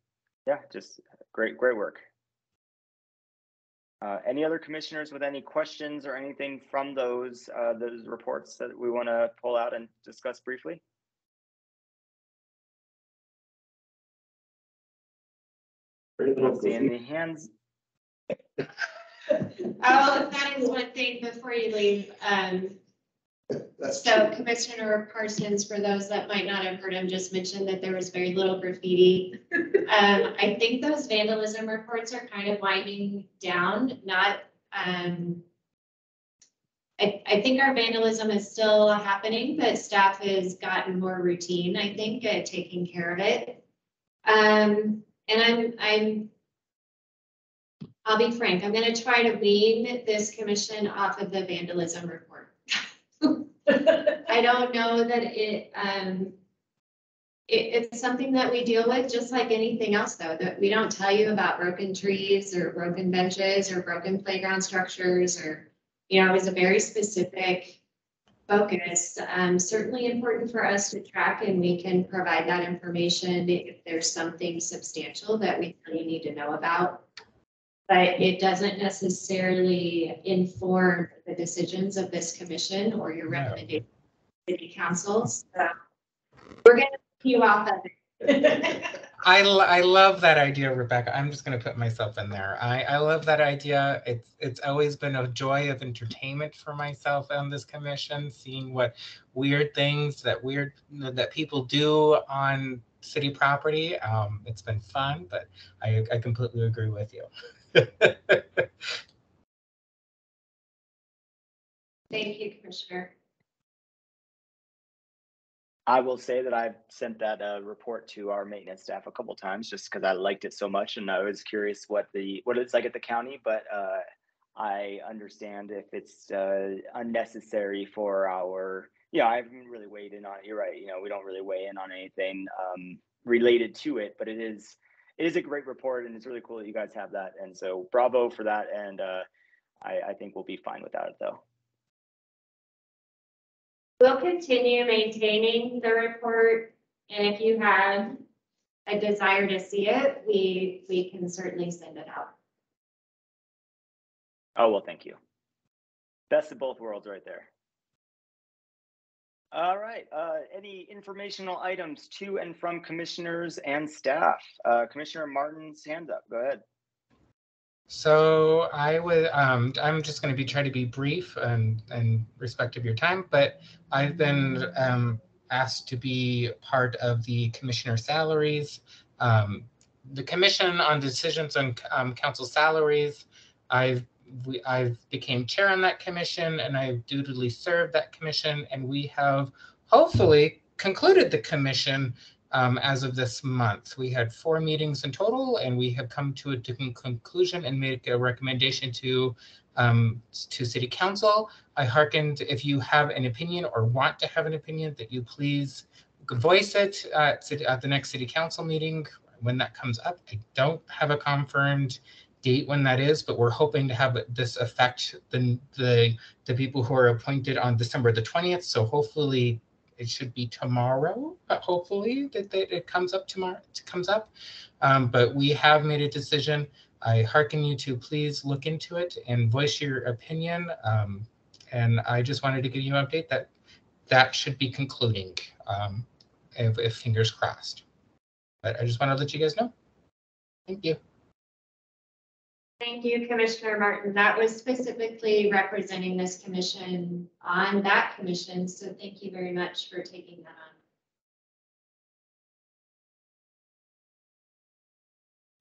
Speaker 1: yeah, just great great work. Uh, any other commissioners with any questions or anything from those uh, those reports that we want to pull out and discuss briefly? See any hands. (laughs)
Speaker 4: Oh, that is one thing before you leave. Um,
Speaker 3: That's
Speaker 4: so Commissioner Parsons, for those that might not have heard him, just mentioned that there was very little graffiti. (laughs) Um, I think those vandalism reports are kind of winding down, not, um, I, I think our vandalism is still happening, but staff has gotten more routine, I think, at taking care of it. Um, and I'm, I'm, I'll be frank, I'm gonna try to wean this commission off of the vandalism report. (laughs) I don't know that it, um, it, it's something that we deal with just like anything else though, that we don't tell you about broken trees or broken benches or broken playground structures or, you know, it was a very specific focus. Um, certainly important for us to track and we can provide that information if there's something substantial that we really need to know about. But it doesn't necessarily inform the decisions of this commission or your
Speaker 10: No.
Speaker 4: recommendation to city councils. So We're gonna keep you off of it.
Speaker 10: I, lo- I love that idea, Rebecca. I'm just going to put myself in there. I, I love that idea. It's it's always been a joy of entertainment for myself on this commission, seeing what weird things that weird that people do on city property. Um, it's been fun, but I, I completely agree with you. (laughs)
Speaker 4: Thank you, Commissioner.
Speaker 1: I will say that I've sent that uh, report to our maintenance staff a couple times just because I liked it so much and I was curious what the what it's like at the county, but uh, I understand if it's uh, unnecessary for our. Yeah, I haven't really weighed in on it. You're right. You know, we don't really weigh in on anything um, related to it, but it is it is a great report and it's really cool that you guys have that. And so bravo for that. And uh, I, I think we'll be fine without it though.
Speaker 4: We'll continue maintaining the report, and if you have a desire to see it, we, we can certainly send it out.
Speaker 1: Oh, well, thank you. Best of both worlds right there. All right, uh, any informational items to and from commissioners and staff? Uh, Commissioner Martin's hands up, go ahead.
Speaker 10: So I would, um, I'm just going to be try to be brief and and respect of your time, but I've been um, asked to be part of the commissioner salaries. Um, the commission on decisions on um, council salaries. I've we, I've became chair on that commission and I've dutifully served that commission and we have hopefully concluded the commission um, as of this month. We had four meetings in total, and we have come to a different conclusion and made a recommendation to um, to City Council. I hearkened if you have an opinion or want to have an opinion, that you please voice it at, at the next City Council meeting when that comes up. I don't have a confirmed date when that is, but we're hoping to have this affect the the the people who are appointed on December the twentieth. So hopefully it should be tomorrow, but hopefully that, that it comes up tomorrow, it comes up. Um, but we have made a decision. I hearken you to please look into it and voice your opinion. Um, and I just wanted to give you an update that that should be concluding, um, if, if fingers crossed. But I just want to let you guys know. Thank you.
Speaker 4: Thank you, Commissioner Martin. That was specifically representing this commission on that commission, so thank you very much for taking that on.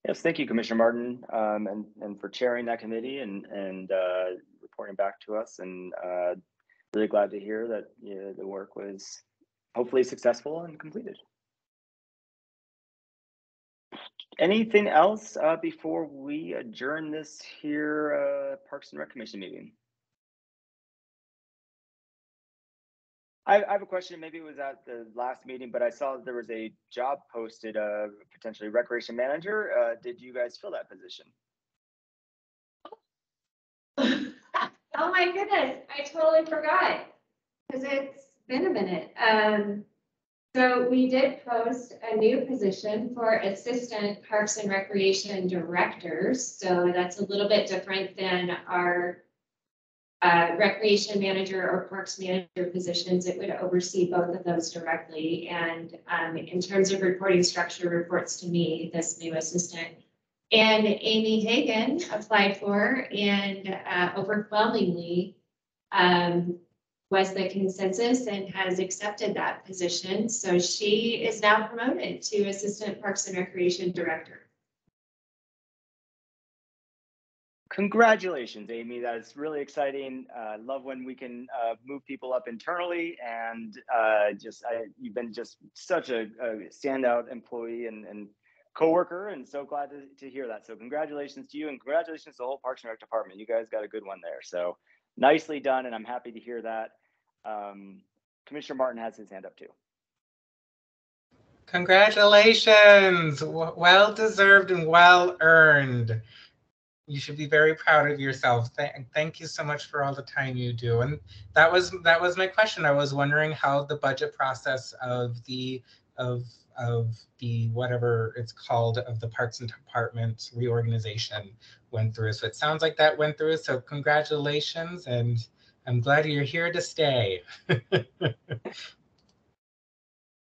Speaker 1: Yes, thank you, Commissioner Martin, um, and, and for chairing that committee and, and, uh, reporting back to us and, uh, really glad to hear that, you know, the work was hopefully successful and completed. Anything else, uh, before we adjourn this here, uh, Parks and Rec Commission meeting? I, I have a question, maybe it was at the last meeting, but I saw there was a job posted, uh, potentially recreation manager. Uh, did you guys fill that position? (laughs)
Speaker 4: Oh my goodness, I totally forgot. Cause it's been a minute. Um, so we did post a new position for Assistant Parks and Recreation Directors. So that's a little bit different than our uh, Recreation Manager or Parks Manager positions. It would oversee both of those directly. And um, in terms of reporting structure, reports to me, this new assistant. And Amy Hagan applied for and uh, overwhelmingly um, was the consensus and has accepted that position. So she is now promoted to Assistant Parks and Recreation Director.
Speaker 1: Congratulations, Amy. That is really exciting. Uh, love when we can uh, move people up internally, and uh, just I, you've been just such a, a standout employee and, and coworker, and so glad to, to hear that. So congratulations to you, and congratulations to the whole Parks and Rec department. You guys got a good one there. So nicely done, and I'm happy to hear that. Um, Commissioner Martin has his hand up too.
Speaker 10: Congratulations. Well deserved and well earned. You should be very proud of yourself. Thank you so much for all the time you do. And that was that was my question. I was wondering how the budget process of the of of the whatever it's called of the Parks and Department reorganization went through. So it sounds like that went through. So congratulations and I'm glad you're here to stay. (laughs)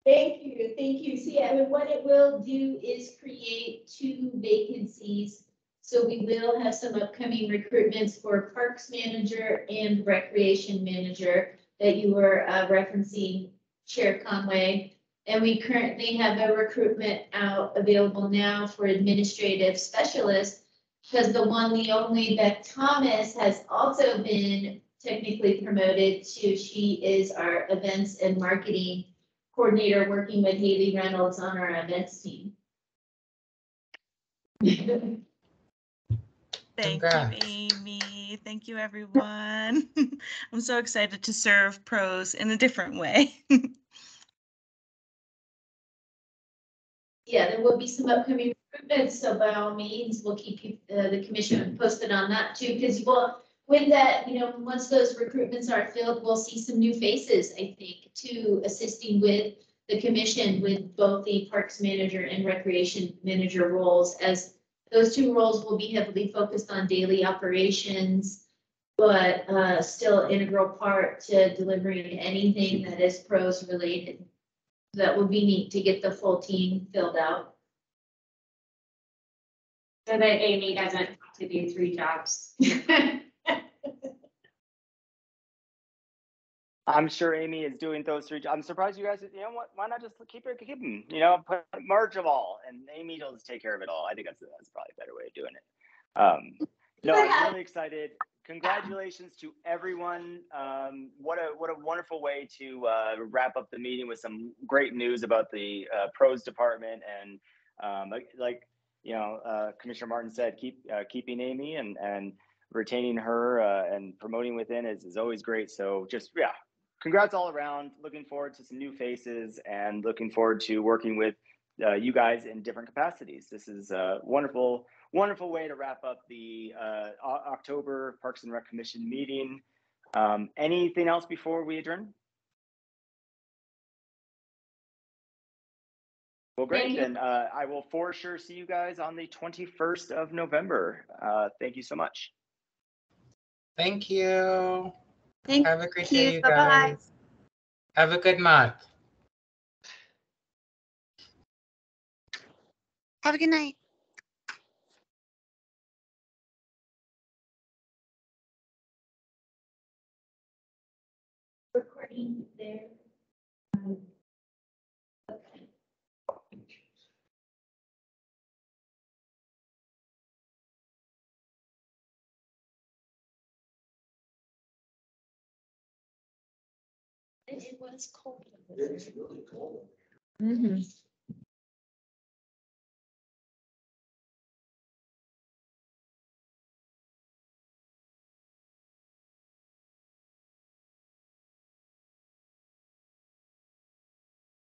Speaker 7: Thank you, thank you. See, I mean, what it will do is create two vacancies. So we will have some upcoming recruitments for Parks Manager and Recreation Manager that you were uh, referencing, Chair Conway. And we currently have a recruitment out available now for administrative specialists Because the one, the only Beth Thomas has also been technically promoted to, she is our events and marketing coordinator working with Haley Reynolds on our events team.
Speaker 13: Thank
Speaker 10: Congrats.
Speaker 13: you, Amy. Thank you, everyone. (laughs) I'm so excited to serve pros in a different way. (laughs)
Speaker 7: Yeah, there will be some upcoming recruitments, so by all means, we'll keep you, uh, the commission posted on that too, because well, with that, you know, once those recruitments are filled, we'll see some new faces, I think, to assisting with the commission with both the Parks Manager and Recreation Manager roles, as those two roles will be heavily focused on daily operations, but uh, still integral part to delivering anything that is pros related. That would be neat to get the full team filled out.
Speaker 4: So that Amy doesn't have to do three jobs. (laughs)
Speaker 1: I'm sure Amy is doing those three. I'm surprised you guys. You know what? Why not just keep it, keep them? You know, put merge them all, and Amy will just take care of it all. I think that's that's probably a better way of doing it. Um, no, I'm really excited. Congratulations to everyone. Um, what a what a wonderful way to uh, wrap up the meeting with some great news about the uh, pros department and um, like, you know uh, Commissioner Martin said, keep uh, keeping Amy and and retaining her uh, and promoting within is, is always great. So just yeah, congrats all around. Looking forward to some new faces and looking forward to working with uh, you guys in different capacities. This is wonderful, wonderful way to wrap up the uh, October Parks and Rec Commission meeting. Um, anything else before we adjourn? Well, great.
Speaker 14: Thank.
Speaker 1: Then uh, I will for sure see you guys on the 21st of November. Uh, thank you so much.
Speaker 10: Thank you.
Speaker 15: Thank
Speaker 10: Have a great
Speaker 15: you.
Speaker 10: day, you
Speaker 15: Bye-bye.
Speaker 10: guys. Have a good month.
Speaker 15: Have a good night.
Speaker 7: Recording there. Um, Okay. It it was cold.
Speaker 3: It's really cold.
Speaker 16: Mhm.